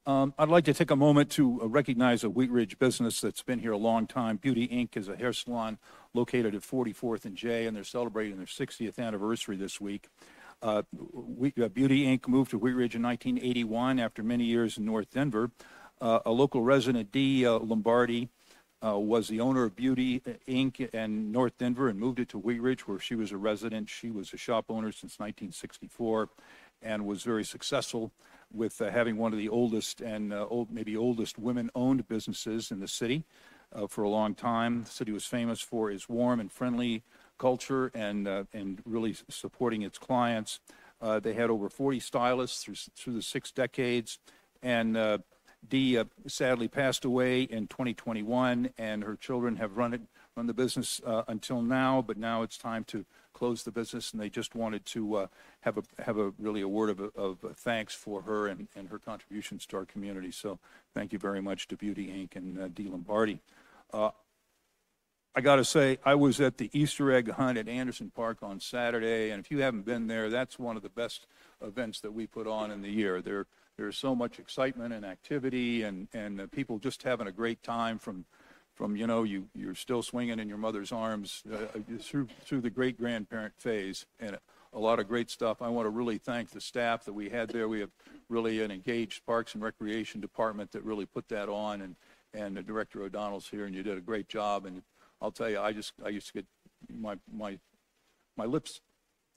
Um, I'd like to take a moment to uh, recognize a Wheat Ridge business that's been here a long time. Beauty Inc. is a hair salon located at 44th and J, and they're celebrating their 60th anniversary this week. Uh, we, uh, Beauty Inc. moved to Wheat Ridge in 1981 after many years in North Denver. Uh, a local resident, Dee uh, Lombardi, uh, was the owner of Beauty Inc. in North Denver and moved it to Wheat Ridge, where she was a resident. She was a shop owner since 1964 and was very successful with uh, having one of the oldest and uh, old, maybe oldest women-owned businesses in the city uh, for a long time. The city was famous for its warm and friendly culture and uh, and really supporting its clients. Uh, they had over 40 stylists through through the six decades, and uh, Dee sadly passed away in 2021, and her children have run it run the business until now. But now it's time to close the business, and they just wanted to uh, have a have a really a word of, of thanks for her and, and her contributions to our community. So thank you very much to Beauty Inc. and uh, Dee Lombardi. Uh, I got to say, I was at the Easter egg hunt at Anderson Park on Saturday, and if you haven't been there, that's one of the best events that we put on in the year. There, there's so much excitement and activity, and and uh, people just having a great time from, from you know, you you're still swinging in your mother's arms uh, through through the great grandparent phase, and a lot of great stuff. I want to really thank the staff that we had there. We have really an engaged Parks and Recreation Department that really put that on, and and uh, Director O'Donnell's here, and you did a great job. And I'll tell you, I just I used to get my my my lips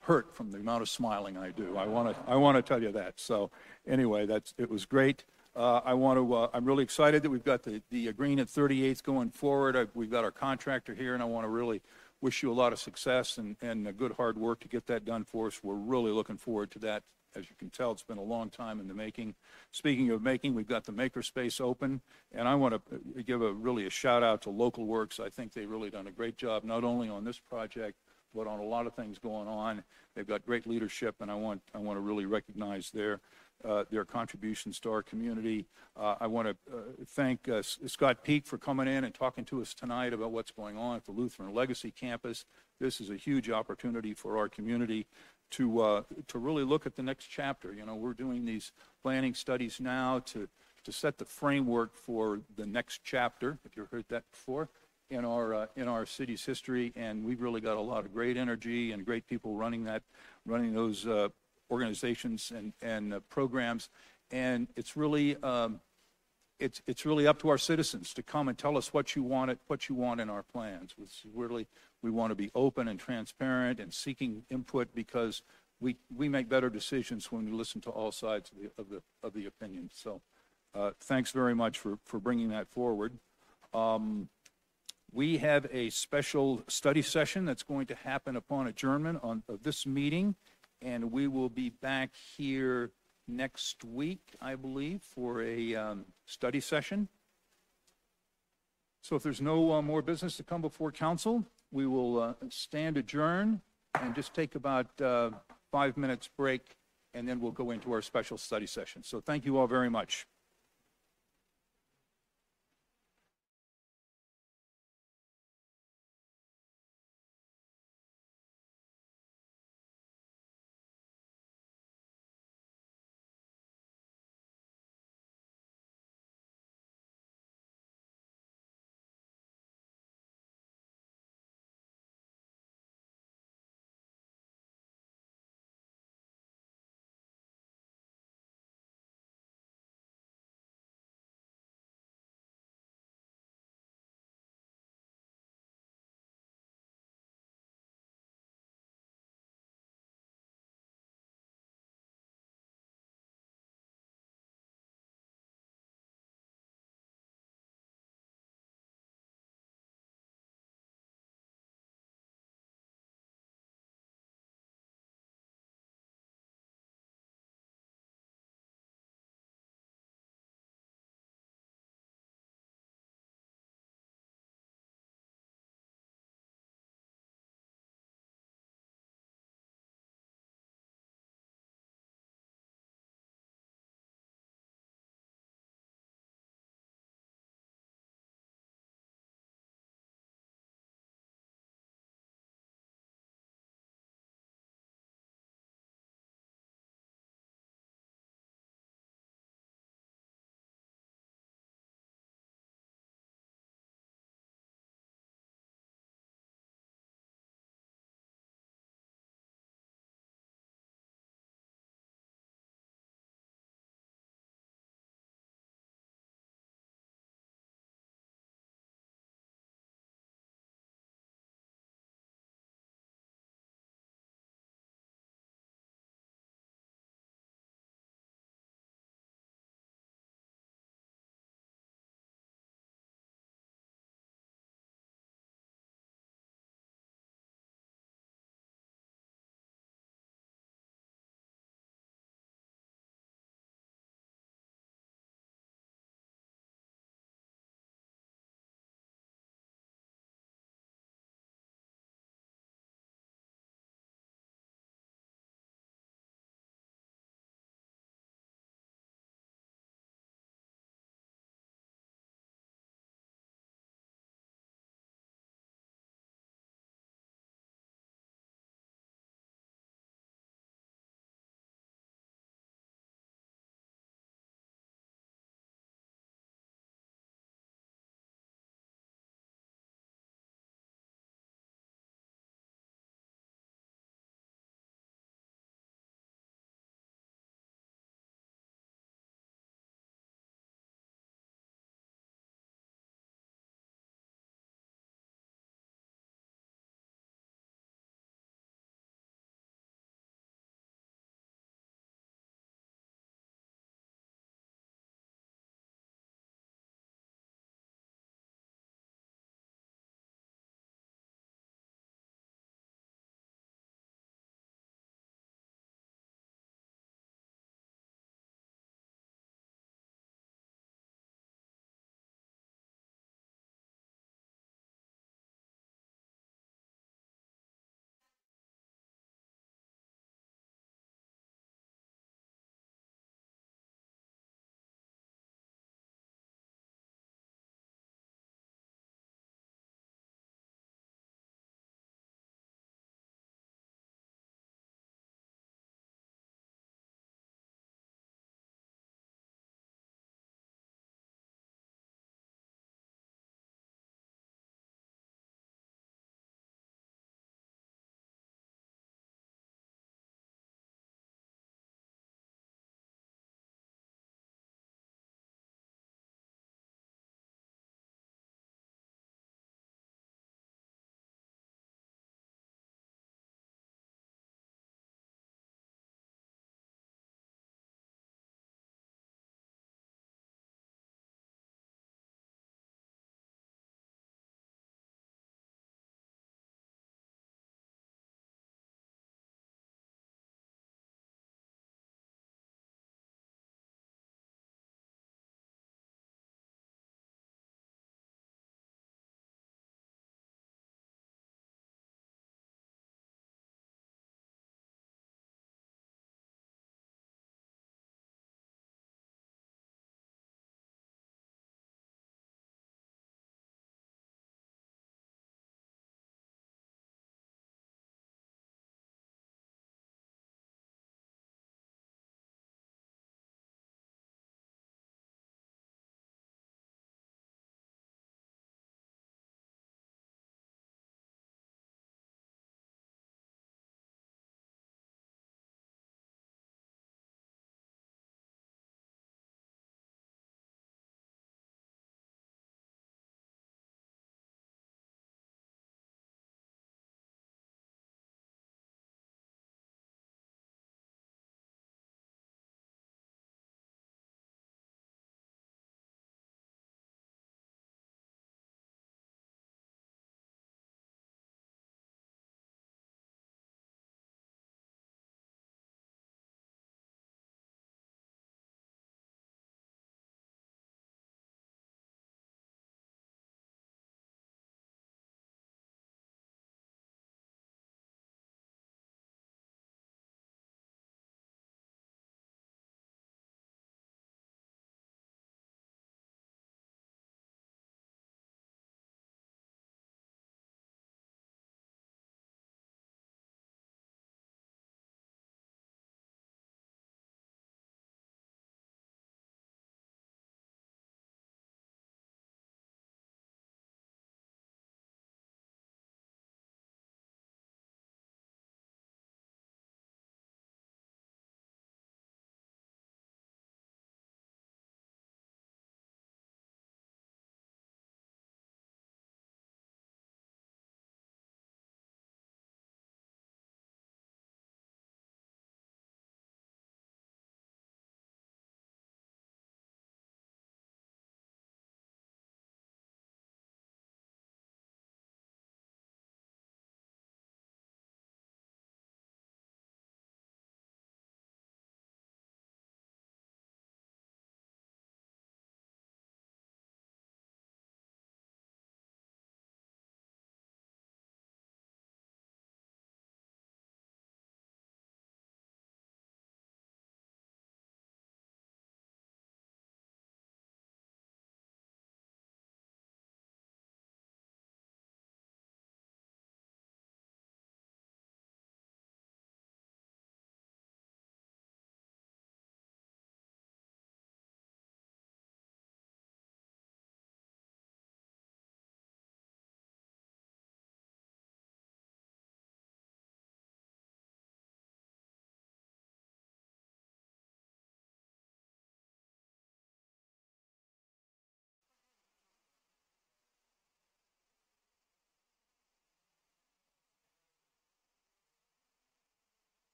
hurt from the amount of smiling I do. I want to I want to tell you that. So anyway, that's it was great. Uh, I want to. Uh, I'm really excited that we've got the the green at 38th going forward. I, we've got our contractor here, and I want to really wish you a lot of success and and good hard work to get that done for us. We're really looking forward to that. As you can tell, it's been a long time in the making. Speaking of making, we've got the makerspace open, and I want to give a really a shout out to Local Works. I think they've really done a great job, not only on this project, but on a lot of things going on. They've got great leadership, and I want I want to really recognize their uh, their contributions to our community. Uh, I want to uh, thank uh, Scott Peak for coming in and talking to us tonight about what's going on at the Lutheran Legacy Campus. This is a huge opportunity for our community to uh, to really look at the next chapter. You know, we're doing these planning studies now to to set the framework for the next chapter. If you've heard that before in our uh, in our city's history, and we've really got a lot of great energy and great people running that, running those uh, organizations and and uh, programs, and it's really um, it's it's really up to our citizens to come and tell us what you want it what you want in our plans. It's really we want to be open and transparent and seeking input because we we make better decisions when we listen to all sides of the of the of the opinion. So, uh, thanks very much for for bringing that forward. Um, We have a special study session that's going to happen upon adjournment on, of this meeting, and we will be back here next week, I believe, for a um, study session. So if there's no uh, more business to come before council, we will uh, stand adjourned and just take about uh, five minutes break, and then we'll go into our special study session. So thank you all very much.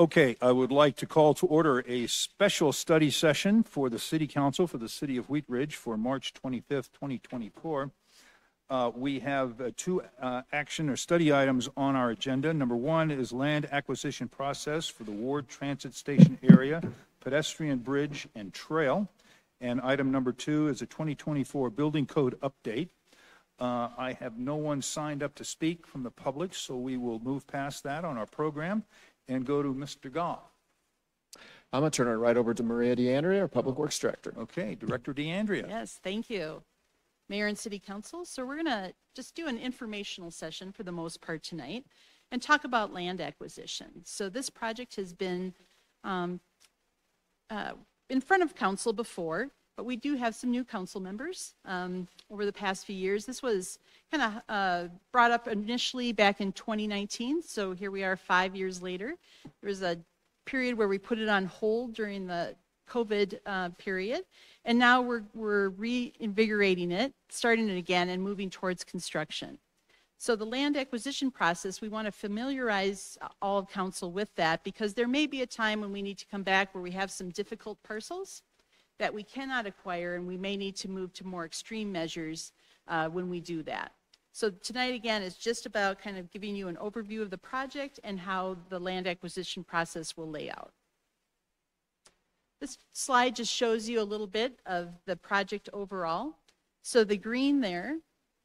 Okay, I would like to call to order a special study session for the City Council for the City of Wheat Ridge for March 25th, 2024. Uh, We have uh, two uh, action or study items on our agenda. Number one is land acquisition process for the Ward Transit Station area, pedestrian bridge and trail. And item number two is a 2024 building code update. Uh, I have no one signed up to speak from the public, so we will move past that on our program and go to Mr. Goff. I'm going to turn it right over to Maria D'Andrea, our Public Works Director. Okay, Director D'Andrea. Yes, thank you. Mayor and City Council, so we're going to just do an informational session for the most part tonight and talk about land acquisition. So this project has been um, uh, in front of council before, but we do have some new council members um, over the past few years. This was kind of uh, brought up initially back in 2019, so here we are five years later. There was a period where we put it on hold during the COVID uh, period, and now we're, we're reinvigorating it, starting it again, and moving towards construction. So the land acquisition process, we want to familiarize all of council with that because there may be a time when we need to come back where we have some difficult parcels that we cannot acquire, and we may need to move to more extreme measures uh, when we do that. So tonight, again, is just about kind of giving you an overview of the project and how the land acquisition process will lay out. This slide just shows you a little bit of the project overall. So the green there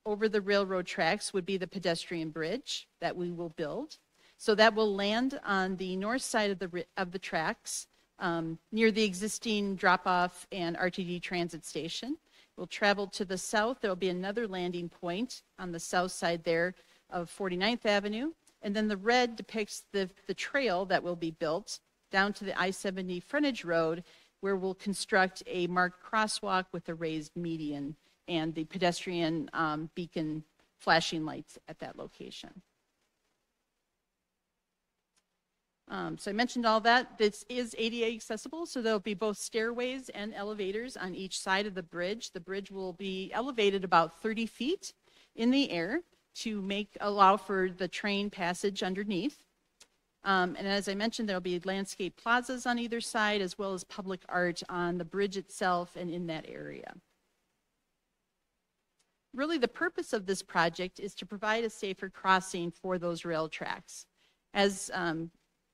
over the railroad tracks would be the pedestrian bridge that we will build. So that will land on the north side of the, of the tracks um, near the existing drop-off and RTD transit station. We'll travel to the south. There'll be another landing point on the south side there of 49th Avenue. And then the red depicts the, the trail that will be built down to the I-70 frontage road where we'll construct a marked crosswalk with a raised median and the pedestrian um, beacon flashing lights at that location. Um, so I mentioned all that. This is ADA accessible, so there'll be both stairways and elevators on each side of the bridge. The bridge will be elevated about 30 feet in the air to make allow for the train passage underneath. Um, and as I mentioned, there'll be landscape plazas on either side, as well as public art on the bridge itself and in that area. Really, the purpose of this project is to provide a safer crossing for those rail tracks. As um,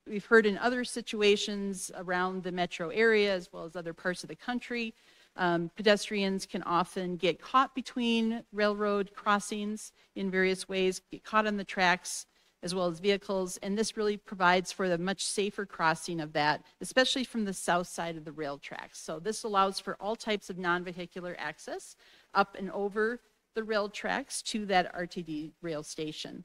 we've heard in other situations around the metro area, as well as other parts of the country, um, pedestrians can often get caught between railroad crossings in various ways, get caught on the tracks, as well as vehicles, and this really provides for the much safer crossing of that, especially from the south side of the rail tracks. So this allows for all types of non-vehicular access up and over the rail tracks to that RTD rail station.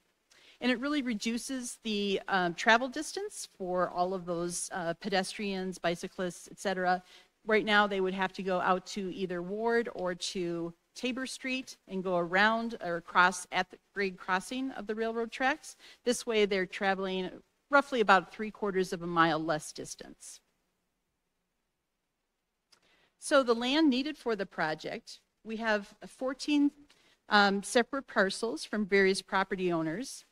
And it really reduces the um, travel distance for all of those uh, pedestrians, bicyclists, et cetera. Right now, they would have to go out to either Ward or to Tabor Street and go around or across at the grade crossing of the railroad tracks. This way, they're traveling roughly about three quarters of a mile less distance. So the land needed for the project, we have 14 um, separate parcels from various property owners.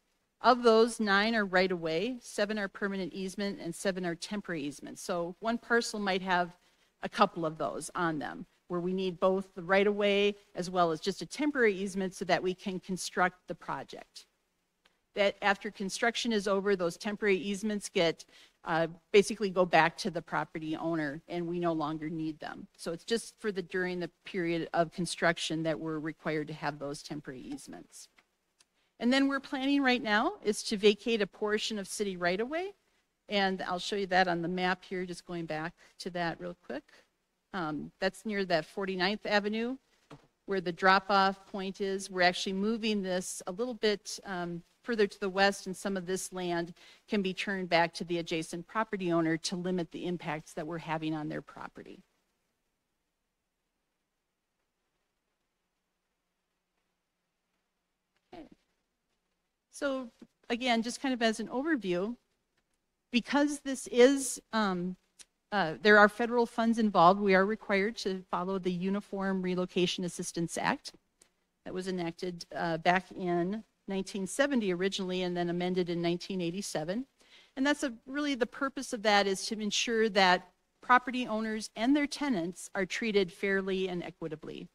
Of those, nine are right away, seven are permanent easement, and seven are temporary easements. So one parcel might have a couple of those on them, where we need both the right of way as well as just a temporary easement so that we can construct the project. That after construction is over, those temporary easements get uh, basically go back to the property owner and we no longer need them. So it's just for the during the period of construction that we're required to have those temporary easements. And then we're planning right now is to vacate a portion of city right of way. And I'll show you that on the map here, just going back to that real quick. Um, that's near that 49th Avenue where the drop off point is. We're actually moving this a little bit um, further to the west, and some of this land can be turned back to the adjacent property owner to limit the impacts that we're having on their property. So again, just kind of as an overview, because this is, um, uh, there are federal funds involved, we are required to follow the Uniform Relocation Assistance Act that was enacted uh, back in 1970 originally and then amended in 1987. And that's a, really the purpose of that is to ensure that property owners and their tenants are treated fairly and equitably.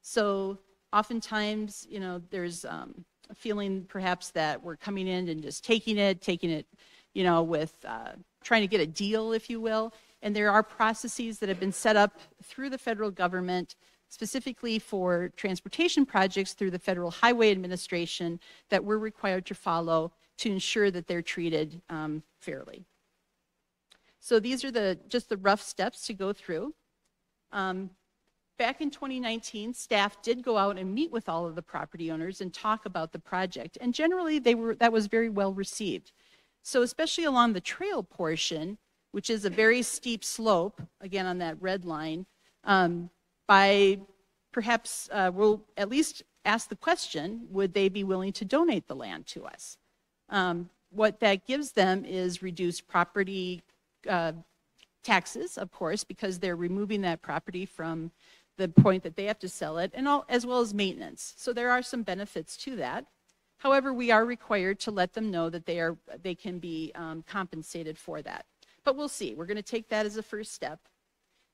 So oftentimes, you know, there's um, feeling perhaps that we're coming in and just taking it, taking it, you know, with uh, trying to get a deal, if you will. And there are processes that have been set up through the federal government specifically for transportation projects through the Federal Highway Administration that we're required to follow to ensure that they're treated um, fairly. So these are the just the rough steps to go through. Um, back in 2019, staff did go out and meet with all of the property owners and talk about the project, and generally they were that was very well received. So especially along the trail portion, which is a very steep slope, again on that red line, um, by perhaps uh, we'll at least ask the question would they be willing to donate the land to us? Um, what that gives them is reduced property uh, taxes, of course, because they're removing that property from the point that they have to sell it, and all, as well as maintenance. So there are some benefits to that. However, we are required to let them know that they are they can be um, compensated for that. But we'll see. We're going to take that as a first step.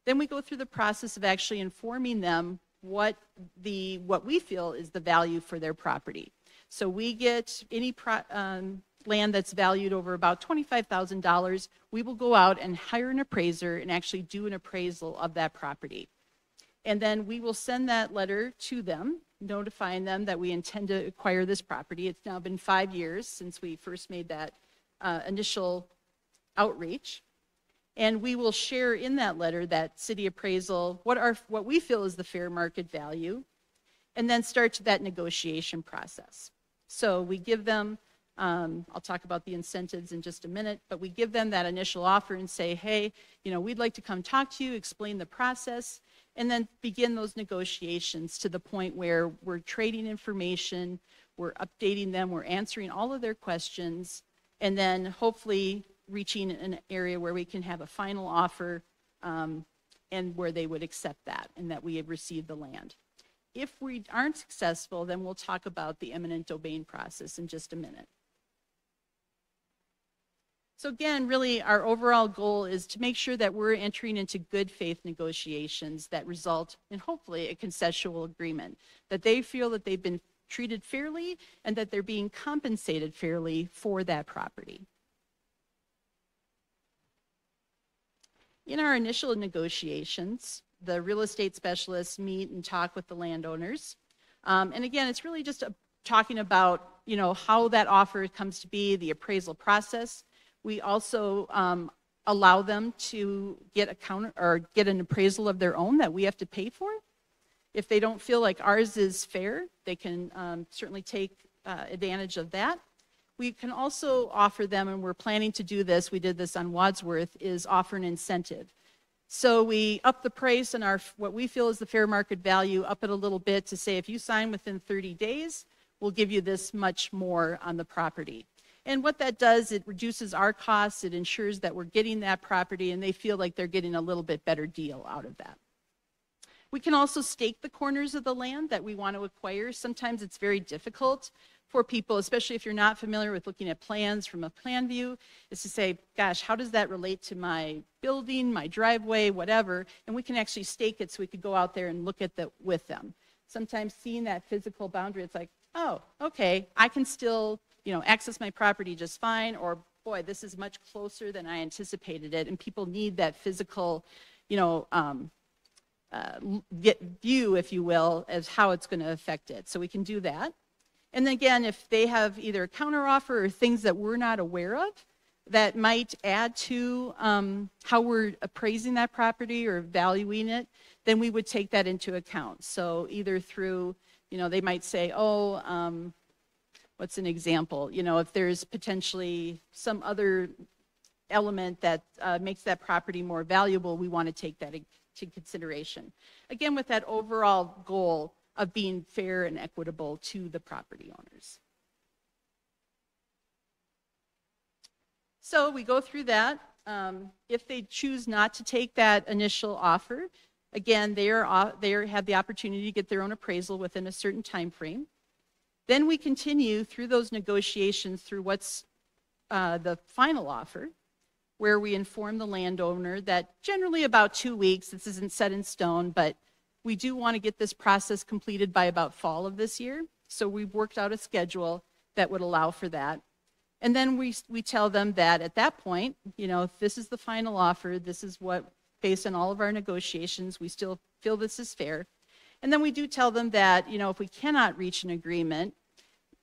Then we go through the process of actually informing them what the what we feel is the value for their property. So we get any pro, um, land that's valued over about $25,000, we will go out and hire an appraiser and actually do an appraisal of that property. And then we will send that letter to them, notifying them that we intend to acquire this property. It's now been five years since we first made that uh, initial outreach. And we will share in that letter that city appraisal, what, our, what we feel is the fair market value, and then start that negotiation process. So we give them, um, I'll talk about the incentives in just a minute, but we give them that initial offer and say, hey, you know, we'd like to come talk to you, explain the process, and then begin those negotiations to the point where we're trading information, we're updating them, we're answering all of their questions, and then hopefully reaching an area where we can have a final offer um, and where they would accept that and that we have received the land. If we aren't successful, then we'll talk about the eminent domain process in just a minute. So again, really our overall goal is to make sure that we're entering into good faith negotiations that result in hopefully a consensual agreement, that they feel that they've been treated fairly and that they're being compensated fairly for that property. In our initial negotiations, the real estate specialists meet and talk with the landowners. Um, and again, it's really just a, talking about, you know, how that offer comes to be, the appraisal process. We also um, allow them to get a counter or get an appraisal of their own that we have to pay for. If they don't feel like ours is fair, they can um, certainly take uh, advantage of that. We can also offer them, and we're planning to do this, we did this on Wadsworth, is offer an incentive. So we up the price and our what we feel is the fair market value, up it a little bit to say if you sign within 30 days, we'll give you this much more on the property. And what that does, it reduces our costs, it ensures that we're getting that property and they feel like they're getting a little bit better deal out of that. We can also stake the corners of the land that we want to acquire. Sometimes it's very difficult for people, especially if you're not familiar with looking at plans from a plan view, is to say, gosh, how does that relate to my building, my driveway, whatever? And we can actually stake it so we could go out there and look at that with them. Sometimes seeing that physical boundary, it's like, oh, okay, I can still, you know, access my property just fine, or boy, this is much closer than I anticipated it. And people need that physical, you know, um, uh, view, if you will, as how it's going to affect it. So we can do that. And again, if they have either a counteroffer or things that we're not aware of that might add to um, how we're appraising that property or valuing it, then we would take that into account. So either through, you know, they might say, oh, um, what's an example? You know, if there's potentially some other element that uh, makes that property more valuable, we want to take that into consideration. Again, with that overall goal of being fair and equitable to the property owners. So we go through that. Um, if they choose not to take that initial offer, again, they, are, they have the opportunity to get their own appraisal within a certain time frame. Then we continue through those negotiations through what's uh, the final offer, where we inform the landowner that generally about two weeks, this isn't set in stone, but we do want to get this process completed by about fall of this year. So we've worked out a schedule that would allow for that. And then we, we tell them that at that point, you know, if this is the final offer, this is what, based on all of our negotiations, we still feel this is fair. And then we do tell them that, you know, if we cannot reach an agreement,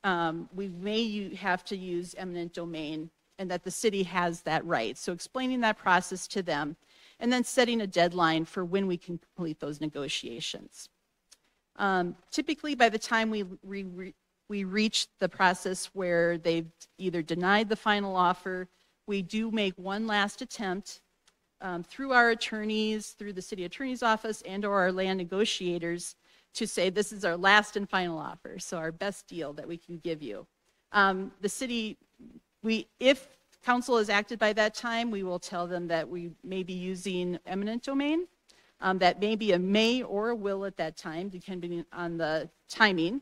um, we may have to use eminent domain and that the city has that right. So explaining that process to them and then setting a deadline for when we can complete those negotiations. Um, typically, by the time we, we, we reach the process where they've either denied the final offer, we do make one last attempt um, through our attorneys, through the city attorney's office, and or our land negotiators to say this is our last and final offer, so our best deal that we can give you. Um, the city, we, if council has acted by that time, we will tell them that we may be using eminent domain. Um, that may be a may or a will at that time, depending on the timing.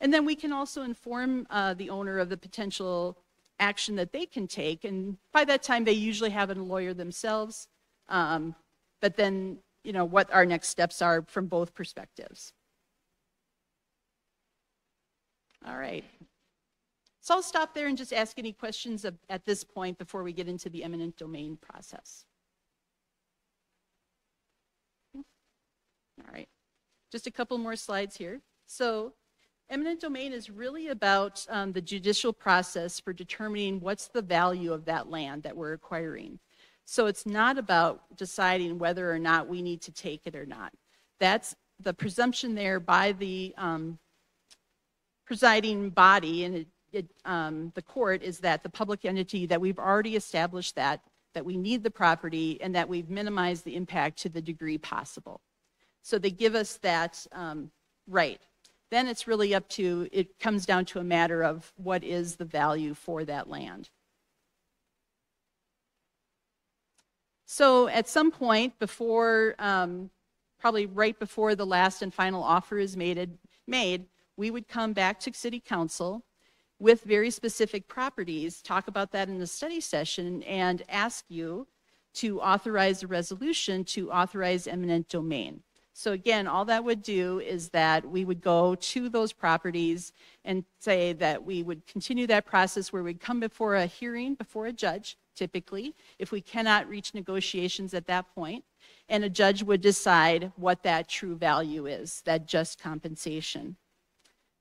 And then we can also inform uh, the owner of the potential action that they can take. And by that time, they usually have a lawyer themselves. Um, but then, you know, what our next steps are from both perspectives. All right. So I'll stop there and just ask any questions of- at this point before we get into the eminent domain process. All right. Just a couple more slides here. So eminent domain is really about um, the judicial process for determining what's the value of that land that we're acquiring. So it's not about deciding whether or not we need to take it or not. That's the presumption there by the um, presiding body and it, it, um, the court is that the public entity that we've already established that that we need the property and that we've minimized the impact to the degree possible. So they give us that um, right. Then it's really up to, it comes down to a matter of what is the value for that land. So at some point before, um, probably right before the last and final offer is made, made, we would come back to city council with very specific properties, talk about that in the study session, and ask you to authorize a resolution to authorize eminent domain. So again, all that would do is that we would go to those properties and say that we would continue that process where we'd come before a hearing, before a judge, typically, if we cannot reach negotiations at that point, and a judge would decide what that true value is, that just compensation.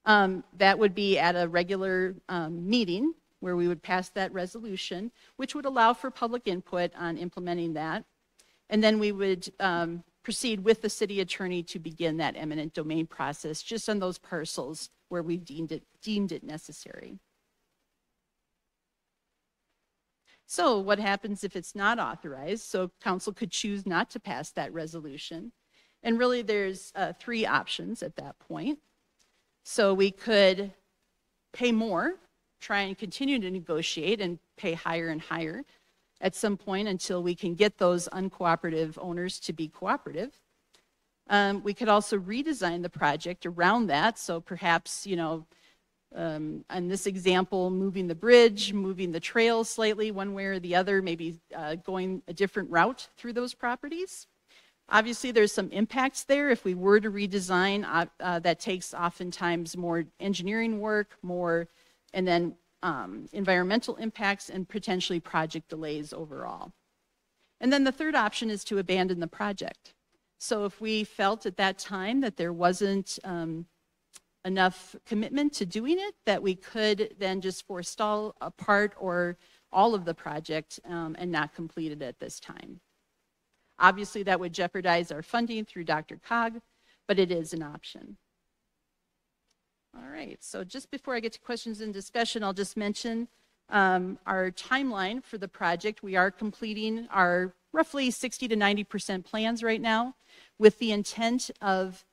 Um, that would be at a regular um, meeting where we would pass that resolution, which would allow for public input on implementing that. And then we would um, proceed with the city attorney to begin that eminent domain process just on those parcels where we've deemed it, deemed it necessary. So what happens if it's not authorized? So council could choose not to pass that resolution. And really there's uh, three options at that point. So we could pay more, try and continue to negotiate and pay higher and higher at some point until we can get those uncooperative owners to be cooperative. Um, we could also redesign the project around that. So perhaps, you know, um, in this example, moving the bridge, moving the trail slightly one way or the other, maybe uh, going a different route through those properties. Obviously, there's some impacts there. If we were to redesign, uh, uh, that takes oftentimes more engineering work, more, and then um, environmental impacts and potentially project delays overall. And then the third option is to abandon the project. So if we felt at that time that there wasn't um, enough commitment to doing it, that we could then just forestall a part or all of the project um, and not complete it at this time. Obviously, that would jeopardize our funding through DRCOG, but it is an option. All right, so just before I get to questions and discussion, I'll just mention um, our timeline for the project. We are completing our roughly 60 to 90% plans right now with the intent of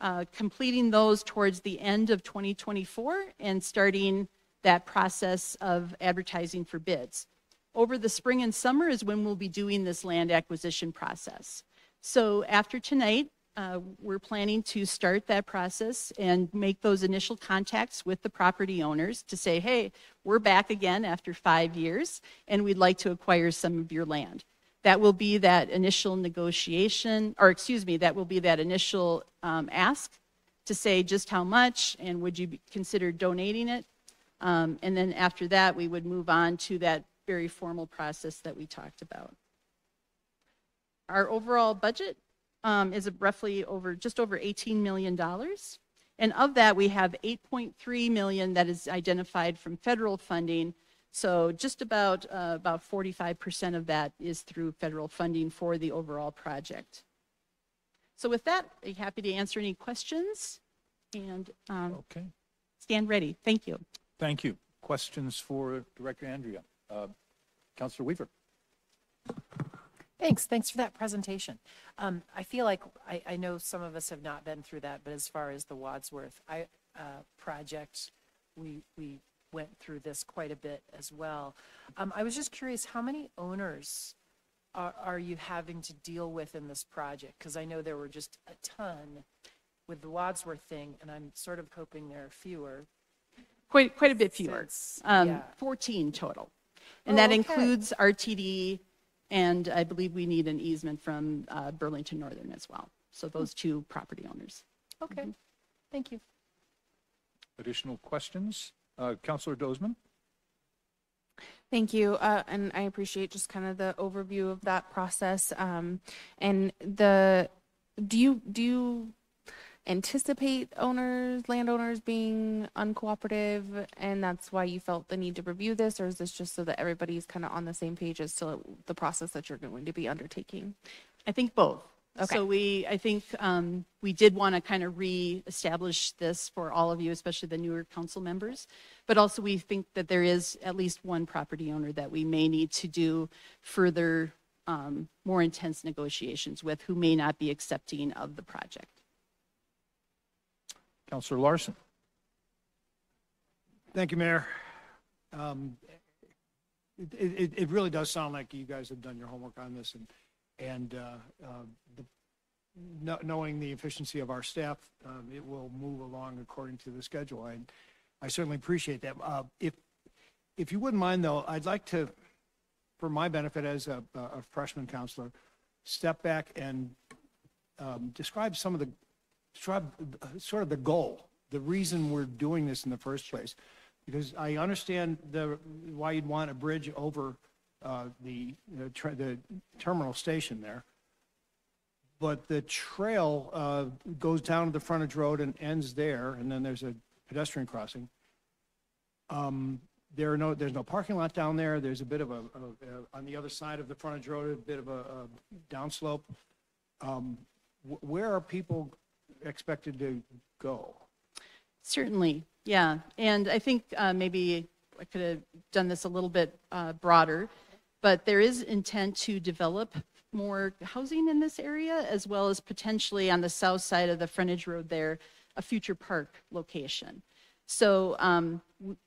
uh, completing those towards the end of 2024 and starting that process of advertising for bids. Over the spring and summer is when we'll be doing this land acquisition process. So after tonight, uh, we're planning to start that process and make those initial contacts with the property owners to say, hey, we're back again after five years, and we'd like to acquire some of your land. That will be that initial negotiation, or excuse me, that will be that initial um, ask to say just how much and would you consider donating it? Um, And then after that, we would move on to that very formal process that we talked about. Our overall budget um, is roughly over, just over $18 million. And of that, we have 8.3 million that is identified from federal funding. So just about, uh, about 45% of that is through federal funding for the overall project. So with that, I'm happy to answer any questions and um, Okay, stand ready. Thank you. thank you. Questions for Director Andrea? Uh, Counselor Weaver? Thanks, thanks for that presentation. Um, I feel like, I, I know some of us have not been through that, but as far as the Wadsworth, I, uh, project, we, we went through this quite a bit as well. Um, I was just curious, how many owners are, are you having to deal with in this project? Because I know there were just a ton with the Wadsworth thing, and I'm sort of hoping there are fewer. Quite, quite a bit fewer, Since- um, yeah. 14 total. And Oh, that okay. includes RTD, and I believe we need an easement from uh, Burlington Northern as well. So those two property owners. Okay, thank you. Additional questions? Uh, Counselor Dozeman? Thank you, uh, and I appreciate just kind of the overview of that process. Um, and the, do you, do you anticipate owners, landowners being uncooperative, and that's why you felt the need to review this, or is this just so that everybody's kind of on the same page as to the process that you're going to be undertaking? I think both. Okay. So we, I think um, we did want to kind of re-establish this for all of you, especially the newer council members. But also we think that there is at least one property owner that we may need to do further, um, more intense negotiations with who may not be accepting of the project. Councillor Larson? Thank you, Mayor. Um, It, it, it really does sound like you guys have done your homework on this and, and uh, uh, the- kno- knowing the efficiency of our staff, um, it will move along according to the schedule. I, I certainly appreciate that. Uh, If, if you wouldn't mind though, I'd like to, for my benefit as a, a freshman counselor, step back and um, describe some of the, describe uh, sort of the goal, the reason we're doing this in the first place. Because I understand the, why you'd want a bridge over uh, the, the tra- the terminal station there. But the trail uh, goes down to the frontage road and ends there, and then there's a pedestrian crossing. Um, There are no, there's no parking lot down there. There's a bit of a, a- a- on the other side of the frontage road, a bit of a a downslope. Um, wh- Where are people expected to go? Certainly, yeah. And I think uh, maybe I could have done this a little bit uh, broader, but there is intent to develop more housing in this area, as well as potentially on the south side of the frontage road there, a future park location. So um,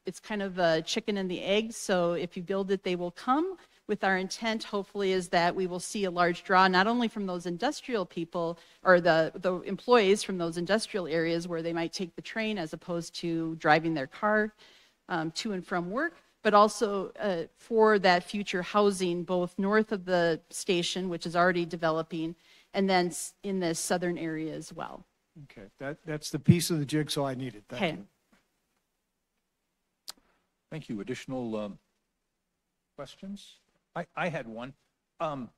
it's kind of a chicken and the egg. So if you build it, they will come. With our intent, hopefully, is that we will see a large draw, not only from those industrial people or the, the employees from those industrial areas where they might take the train as opposed to driving their car um, to and from work, but also uh, for that future housing, both north of the station, which is already developing, and then in the southern area as well. Okay, that, that's the piece of the jigsaw I needed. Thank Okay. you. Thank you. Additional um, questions? I, I had one. Um,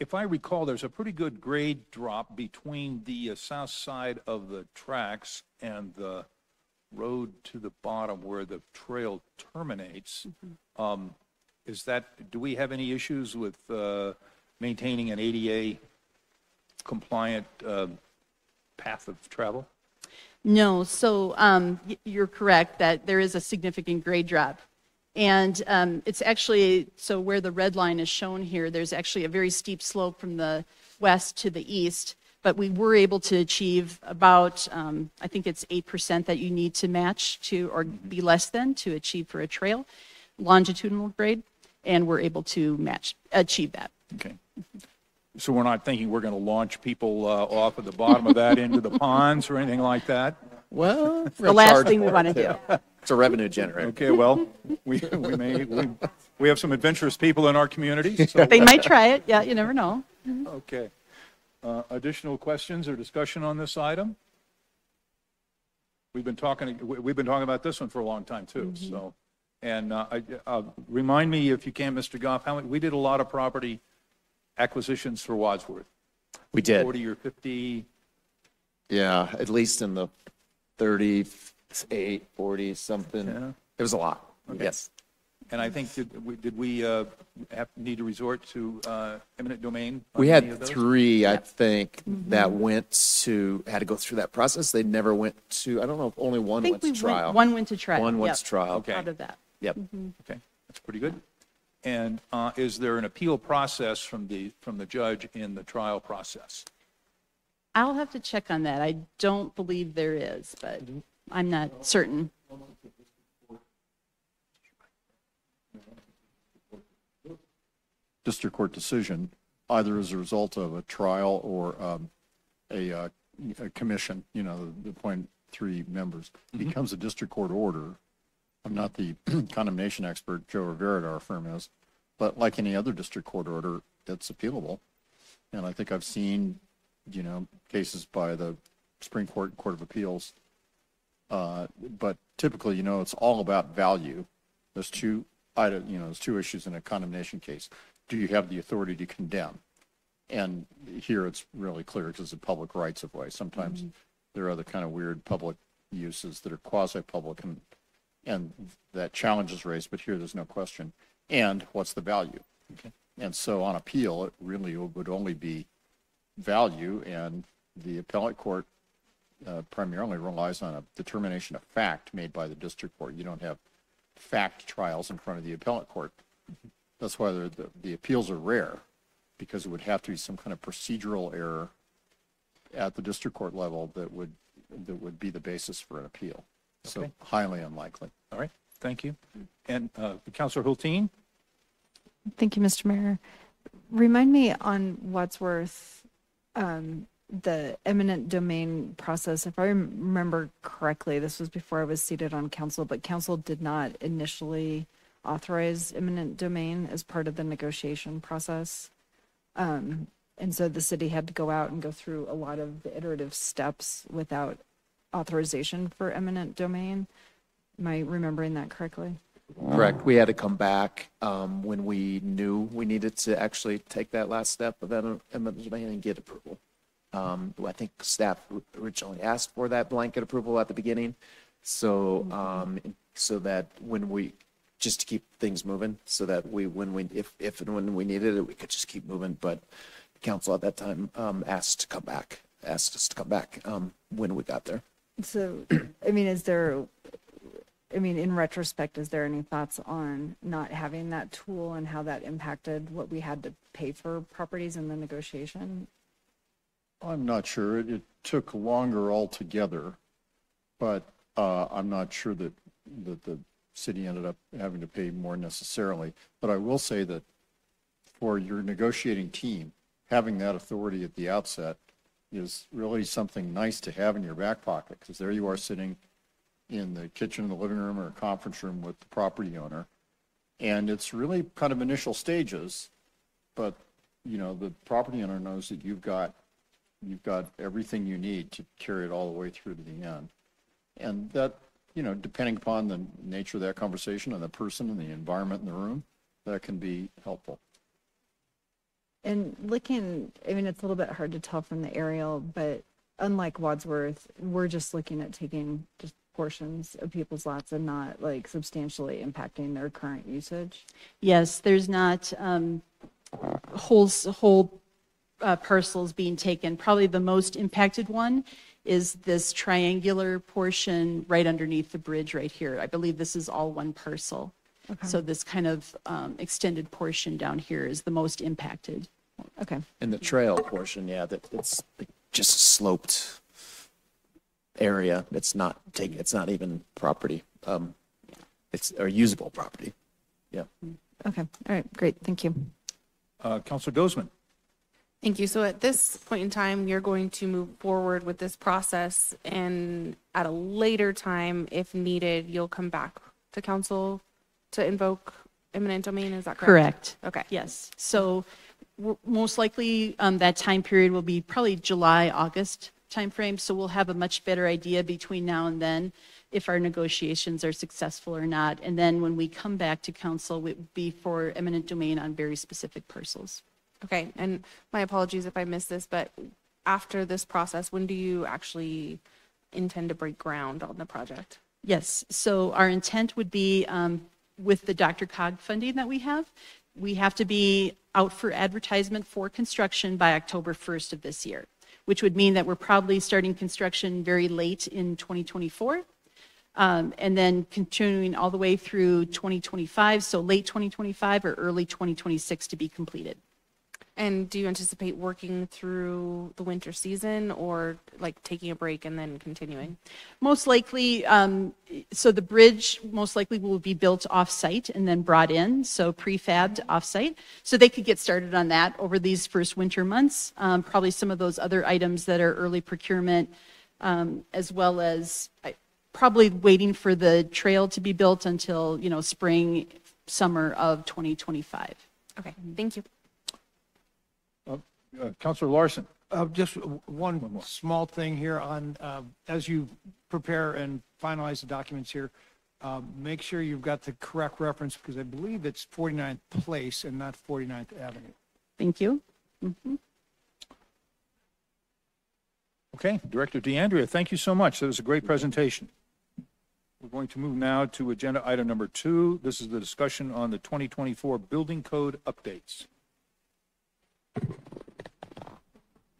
If I recall, there's a pretty good grade drop between the uh, south side of the tracks and the road to the bottom where the trail terminates. Um, Is that, do we have any issues with uh, maintaining an ADA compliant uh, path of travel? No, so um, y- you're correct that there is a significant grade drop. And um, it's actually, so where the red line is shown here, there's actually a very steep slope from the west to the east. But we were able to achieve about, um, I think it's 8% that you need to match to, or be less than, to achieve for a trail, longitudinal grade. And we're able to match, achieve that. Okay. So we're not thinking we're going to launch people uh, off at the bottom of that into the ponds or anything like that? Well, the last thing we want to do. It's a revenue generator. Okay, well, we, we may, we, we have some adventurous people in our community, so. They might try it. Yeah, you never know. Okay. Uh, Additional questions or discussion on this item? We've been talking, we- we've been talking about this one for a long time, too, so. And uh, I- uh, remind me, if you can, Mr. Goff, how many, we did a lot of property acquisitions for Wadsworth. We did. 40 or 50, Yeah, at least in the 38, 40 something. Yeah. It was a lot. Okay. Yes. And I think, did we, did we uh, have, need to resort to uh, eminent domain? on We any of had those? three, I think, that went to, had to go through that process. They never went to, I don't know if only I one think went we to trial. went, one went to trial. One went Yep. to trial. Okay. Out of that. Yep. Okay, that's pretty good. And uh, is there an appeal process from the, from the judge in the trial process? I'll have to check on that. I don't believe there is, but I'm not certain. District court decision, either as a result of a trial or um, a, uh, a commission, you know, the appoint three members, becomes a district court order. I'm not the condemnation expert, Joe Rivera at our firm is, but like any other district court order, it's appealable. And I think I've seen, you know, cases by the Supreme Court and Court of Appeals. Uh, But typically, you know, it's all about value. There's two, you know, there's two issues in a condemnation case. Do you have the authority to condemn? And here it's really clear because it's a public rights of way. Sometimes there are other kind of weird public uses that are quasi-public and, and that challenge is raised, but here there's no question. And what's the value? And so on appeal, it really would only be value and the appellate court uh, primarily relies on a determination of fact made by the district court. You don't have fact trials in front of the appellate court. That's why the, the- the appeals are rare, because it would have to be some kind of procedural error at the district court level that would, that would be the basis for an appeal. So Okay. highly unlikely. All right, thank you. And uh, Counselor Hultin? Thank you, Mr. Mayor. Remind me on Wadsworth, um, the eminent domain process, if I remember correctly, this was before I was seated on council, but council did not initially authorize eminent domain as part of the negotiation process. Um, and so the city had to go out and go through a lot of the iterative steps without authorization for eminent domain. Am I remembering that correctly? Correct. We had to come back um, when we knew we needed to actually take that last step of eminent domain and get approval. Um, I think staff originally asked for that blanket approval at the beginning. So, um, so that when we, just to keep things moving, so that we, when we, if, if and when we needed it, we could just keep moving. But the council at that time um, asked to come back, asked us to come back um, when we got there. So, I mean, is there, I mean, in retrospect, is there any thoughts on not having that tool and how that impacted what we had to pay for properties in the negotiation? I'm not sure. It, it took longer altogether, but uh, I'm not sure that, that the city ended up having to pay more necessarily. But I will say that for your negotiating team, having that authority at the outset is really something nice to have in your back pocket, because there you are sitting in the kitchen, in the living room, or conference room with the property owner. And it's really kind of initial stages, but, you know, the property owner knows that you've got you've got everything you need to carry it all the way through to the end. And that, you know, depending upon the nature of that conversation and the person and the environment in the room, that can be helpful. And looking, I mean, it's a little bit hard to tell from the aerial, but unlike Wadsworth, we're just looking at taking just portions of people's lots and not like substantially impacting their current usage. Yes, there's not um, whole, whole uh, parcels being taken. Probably the most impacted one is this triangular portion right underneath the bridge right here. I believe this is all one parcel. Okay. So this kind of um, extended portion down here is the most impacted. Okay. In the trail portion, yeah, that it's just a sloped area. It's not take, it's not even property. Um, it's or usable property. Yeah. Okay, all right, great, thank you. Uh, Counselor Dozeman? Thank you. So at this point in time, you're going to move forward with this process and at a later time, if needed, you'll come back to council to invoke eminent domain, is that correct? Correct. Okay. Yes. So w- most likely, um, that time period will be probably July, August timeframe. So we'll have a much better idea between now and then if our negotiations are successful or not. And then when we come back to council, it would be for eminent domain on very specific parcels. Okay, and my apologies if I missed this, but after this process, when do you actually intend to break ground on the project? Yes, so our intent would be um, with the DRCOG funding that we have, we have to be out for advertisement for construction by October 1st of this year, which would mean that we're probably starting construction very late in 2024. um, And then continuing all the way through 2025, so late 2025 or early 2026 to be completed. And do you anticipate working through the winter season or like taking a break and then continuing? Most likely, um, so the bridge most likely will be built off-site and then brought in, so prefabbed off-site. So they could get started on that over these first winter months. Um, Probably some of those other items that are early procurement, um, as well as I- probably waiting for the trail to be built until, you know, spring, summer of 2025. Okay, thank you. Uh, Counselor Larson. Uh, Just w- one small thing here on, uh, as you prepare and finalize the documents here, um, make sure you've got the correct reference because I believe it's 49th Place and not 49th Avenue. Thank you. Mhm. Okay, Director D'Andrea, thank you so much. That was a great presentation. We're going to move now to agenda item number two. This is the discussion on the 2024 building code updates.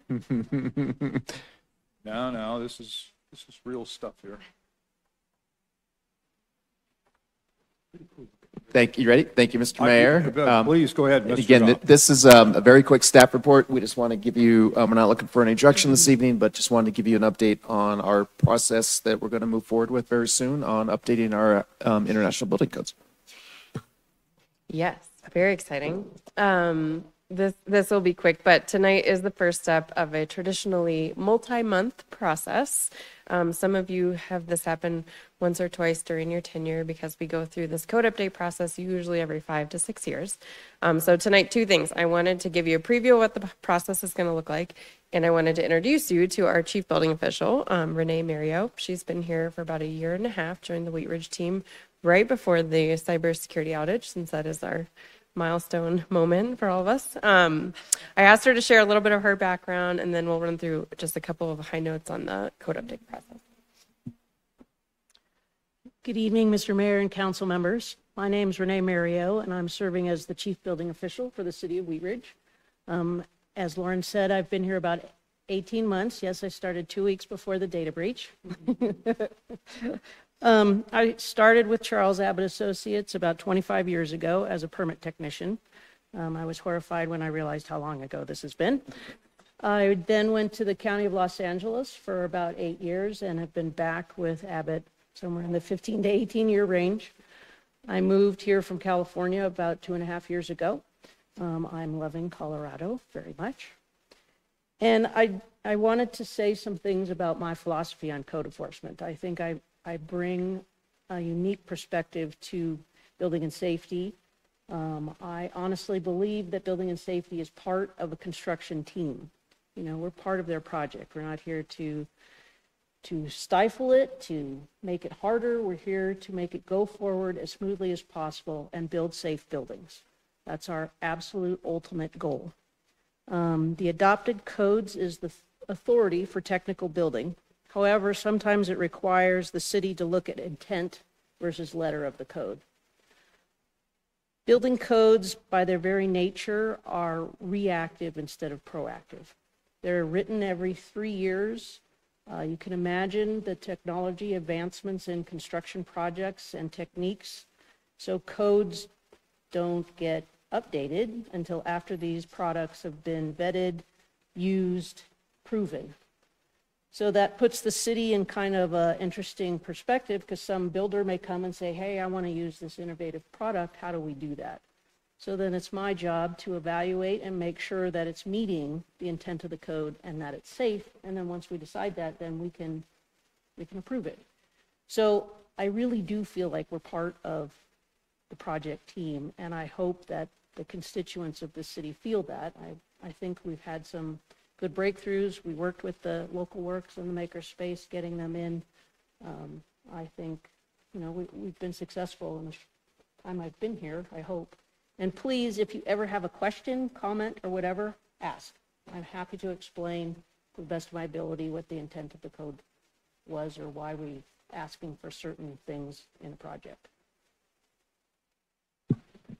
No, no, this is, this is real stuff here. Thank you. Ready? Thank you, Mr. Mayor. Um, Please, go ahead, Mr. again, th- Johnson. this is um, a very quick staff report. We just want to give you, um, we're not looking for an direction this evening, but just wanted to give you an update on our process that we're going to move forward with very soon on updating our um, international building codes. Yes, very exciting. Um, this this will be quick, but tonight is the first step of a traditionally multi-month process. Um, some of you have this happen once or twice during your tenure because we go through this code update process usually every five to six years. Um, so tonight, two things. I wanted to give you a preview of what the process is going to look like, and I wanted to introduce you to our chief building official, um, Renee Mario. She's been here for about a year and a half, joined the Wheat Ridge team right before the cybersecurity outage, since that is our milestone moment for all of us. Um, I asked her to share a little bit of her background, and then we'll run through just a couple of high notes on the code update process. Good evening, Mr. Mayor and council members. My name is Renee Mario, and I'm serving as the Chief Building Official for the City of Wheat Ridge. Um, As Lauren said, I've been here about 18 months. Yes, I started two weeks before the data breach. Um, I started with Charles Abbott Associates about 25 years ago as a permit technician. Um, I was horrified when I realized how long ago this has been. I then went to the County of Los Angeles for about eight years and have been back with Abbott somewhere in the 15 to 18 year range. I moved here from California about two and a half years ago. Um, I'm loving Colorado very much. And I, I wanted to say some things about my philosophy on code enforcement. I think I, I bring a unique perspective to building and safety. Um, I honestly believe that building and safety is part of a construction team. You know, we're part of their project. We're not here to to stifle it, to make it harder. We're here to make it go forward as smoothly as possible and build safe buildings. That's our absolute ultimate goal. Um, the adopted codes is the authority for technical building. However, sometimes it requires the city to look at intent versus letter of the code. Building codes, by their very nature, are reactive instead of proactive. They're written every three years. Uh, you can imagine the technology advancements in construction projects and techniques. So codes don't get updated until after these products have been vetted, used, proven. So that puts the city in kind of an interesting perspective because some builder may come and say, hey, I want to use this innovative product. How do we do that? So then it's my job to evaluate and make sure that it's meeting the intent of the code and that it's safe. And then once we decide that, then we can, we can approve it. So I really do feel like we're part of the project team, and I hope that the constituents of the city feel that. I, I think we've had some good breakthroughs. We worked with the local works and the makerspace, getting them in. Um, I think, you know, we, we've been successful in the time I've been here, I hope. And please, if you ever have a question, comment, or whatever, ask. I'm happy to explain to the best of my ability what the intent of the code was or why we asking for certain things in a project.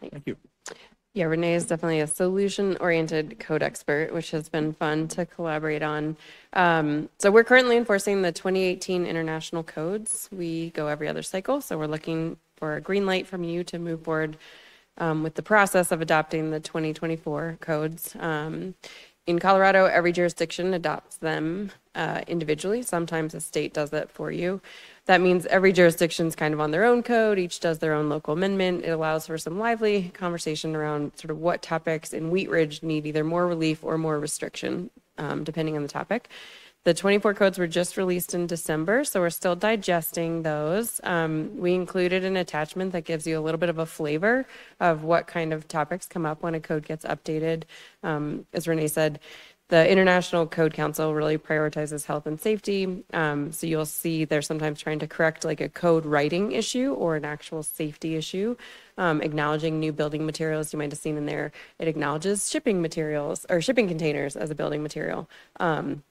Thank you. Yeah, Renee is definitely a solution-oriented code expert, which has been fun to collaborate on. Um, so we're currently enforcing the 2018 international codes. We go every other cycle, so we're looking for a green light from you to move forward um, with the process of adopting the 2024 codes. Um, in Colorado, every jurisdiction adopts them uh, individually. Sometimes a state does it for you. That means every jurisdiction's kind of on their own code, each does their own local amendment. It allows for some lively conversation around sort of what topics in Wheat Ridge need either more relief or more restriction, um, depending on the topic. The 24 codes were just released in December, so we're still digesting those. Um, we included an attachment that gives you a little bit of a flavor of what kind of topics come up when a code gets updated. Um, as Renee said, the International Code Council really prioritizes health and safety. Um, so you'll see they're sometimes trying to correct like a code writing issue or an actual safety issue, um, acknowledging new building materials. You might have seen in there, it acknowledges shipping materials or shipping containers as a building material. Um,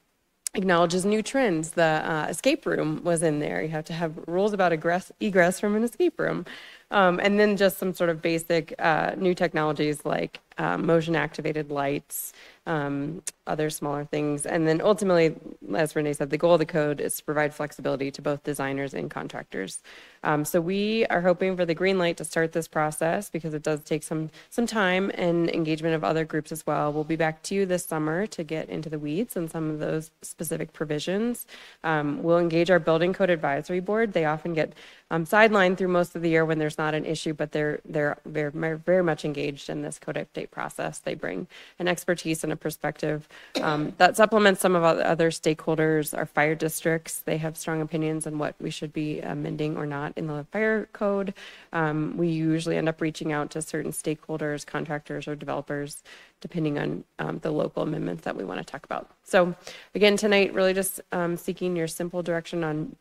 acknowledges new trends. The uh, escape room was in there. You have to have rules about egress, egress from an escape room. Um, and then just some sort of basic uh, new technologies like uh, motion activated lights, um, other smaller things. And then ultimately, as Renee said, the goal of the code is to provide flexibility to both designers and contractors. Um, so we are hoping for the green light to start this process because it does take some some time and engagement of other groups as well. We'll be back to you this summer to get into the weeds and some of those specific provisions. Um, we'll engage our building code advisory board. They often get um, sidelined through most of the year when there's not an issue, but they're they're very very much engaged in this code update process. They bring an expertise and a perspective um, that supplements some of our other stakeholders. Our fire districts they have strong opinions on what we should be amending or not in the fire code. Um, we usually end up reaching out to certain stakeholders, contractors, or developers, depending on um, the local amendments that we want to talk about. So, again, tonight, really just um, seeking your simple direction on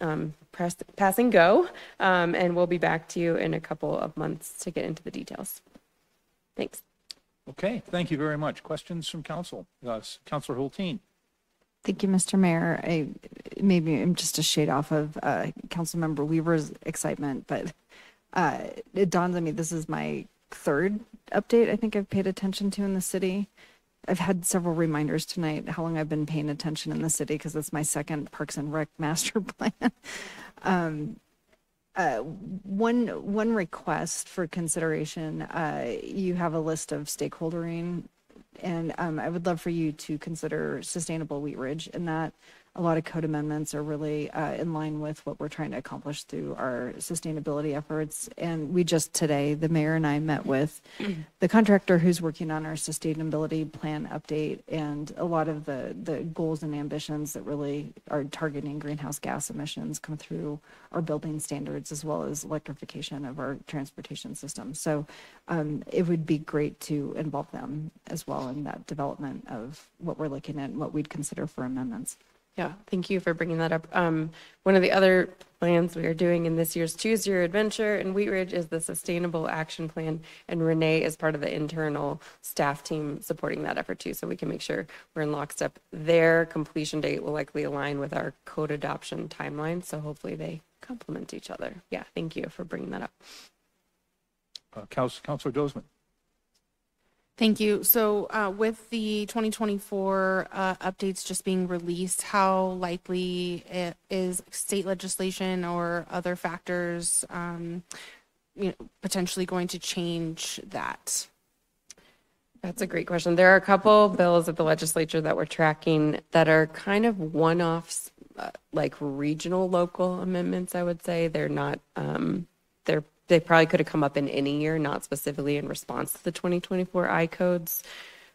um, press, pass and go, um, and we'll be back to you in a couple of months to get into the details. Thanks. Okay, thank you very much. Questions from council? Uh, Councilor Hultin. Thank you, Mr. Mayor. I, maybe I'm just a shade off of uh, Councilmember Weaver's excitement, but uh, it dawns on me this is my third update I think I've paid attention to in the city. I've had several reminders tonight how long I've been paying attention in the city because it's my second Parks and Rec master plan. um, uh, one one request for consideration. Uh, you have a list of stakeholdering, and um, I would love for you to consider sustainable Wheat Ridge in that a lot of code amendments are really uh, in line with what we're trying to accomplish through our sustainability efforts. And we just today, the mayor and I met with the contractor who's working on our sustainability plan update and a lot of the, the goals and ambitions that really are targeting greenhouse gas emissions come through our building standards as well as electrification of our transportation system. So um, it would be great to involve them as well in that development of what we're looking at and what we'd consider for amendments. Yeah, thank you for bringing that up. Um, one of the other plans we are doing in this year's Choose Your Adventure in Wheat Ridge is the Sustainable Action Plan, and Renee is part of the internal staff team supporting that effort too, so we can make sure we're in lockstep. Their completion date will likely align with our code adoption timeline, so hopefully they complement each other. Yeah, thank you for bringing that up. Uh, Councilor Dozeman. Thank you. So, uh, with the 2024 uh, updates just being released, how likely is state legislation or other factors, um, you know, potentially going to change that? That's a great question. There are a couple bills at the legislature that we're tracking that are kind of one-offs, uh, like regional local amendments, I would say. They're not, um, they're they probably could have come up in any year, not specifically in response to the 2024 I codes.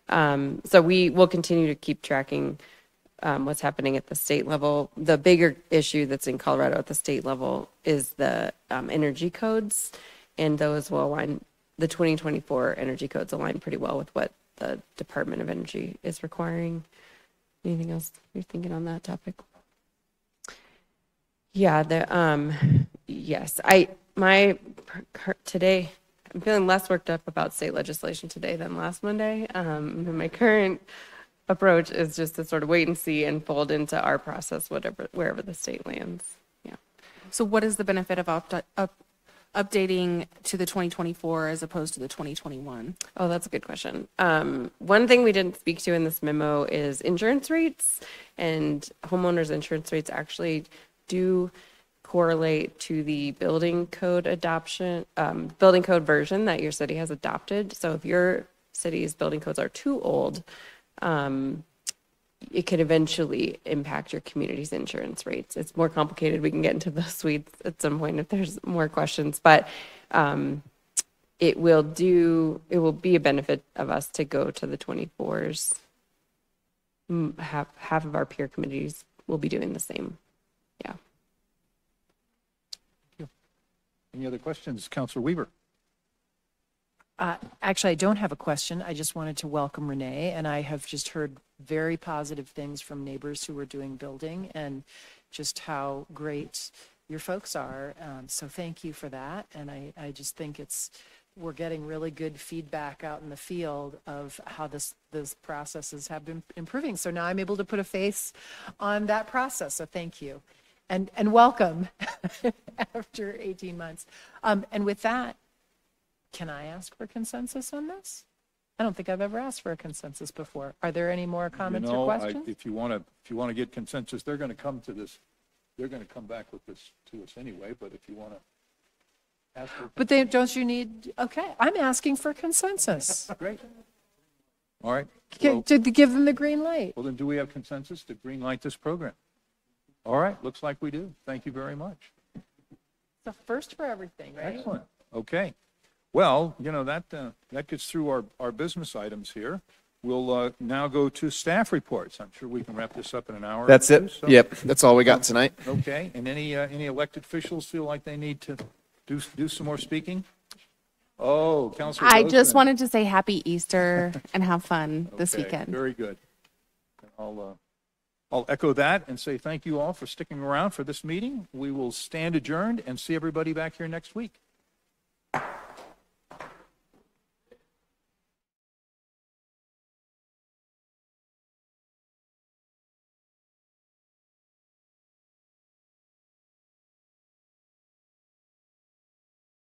Um, so we will continue to keep tracking um, what's happening at the state level. The bigger issue that's in Colorado at the state level is the um, energy codes, and those will align. The 2024 energy codes align pretty well with what the Department of Energy is requiring. Anything else you're thinking on that topic? Yeah, the um, yes, I my today I'm feeling less worked up about state legislation today than last Monday. Um, my current approach is just to sort of wait and see and fold into our process, whatever wherever the state lands. Yeah. So what is the benefit of up, up, updating to the 2024 as opposed to the 2021? Oh, that's a good question. Um, one thing we didn't speak to in this memo is insurance rates, and homeowners' insurance rates actually do correlate to the building code adoption, um, building code version that your city has adopted. So if your city's building codes are too old, um, it could eventually impact your community's insurance rates. It's more complicated. We can get into the suites at some point if there's more questions, but um, it will do. It will be a benefit of us to go to the 24s. Mm, Half half of our peer communities will be doing the same. Yeah. Any other questions? Counselor Weaver? Uh, Actually, I don't have a question. I just wanted to welcome Renee, and I have just heard very positive things from neighbors who are doing building and just how great your folks are. Um, So thank you for that. And I, I just think it's, we're getting really good feedback out in the field of how this, those processes have been improving. So now I'm able to put a face on that process. So thank you. And, and welcome after 18 months. Um, And with that, can I ask for consensus on this? I don't think I've ever asked for a consensus before. Are there any more comments You or know, I- questions? If you want to, if you want to get consensus, they're going to come to this, they're going to come back with this to us anyway, but if you want to ask for. But then, don't you need, okay, I'm asking for consensus. Great. All right. Well- To give them the green light. Well, then do we have consensus to green light this program? All right, looks like we do. Thank you very much. It's a first for everything, right? Excellent. Okay. Well, you know, that, uh, that gets through our, our business items here. We'll uh, now go to staff reports. I'm sure we can wrap this up in an hour. or That's two, it. so- Yep, that's all we got tonight. Okay, and any, uh, any elected officials feel like they need to do, do some more speaking? Oh, Counselor I just Dozeman. wanted to say happy Easter and have fun this Okay, weekend. Very good. I'll, uh, I'll echo that and say thank you all for sticking around for this meeting. We will stand adjourned and see everybody back here next week.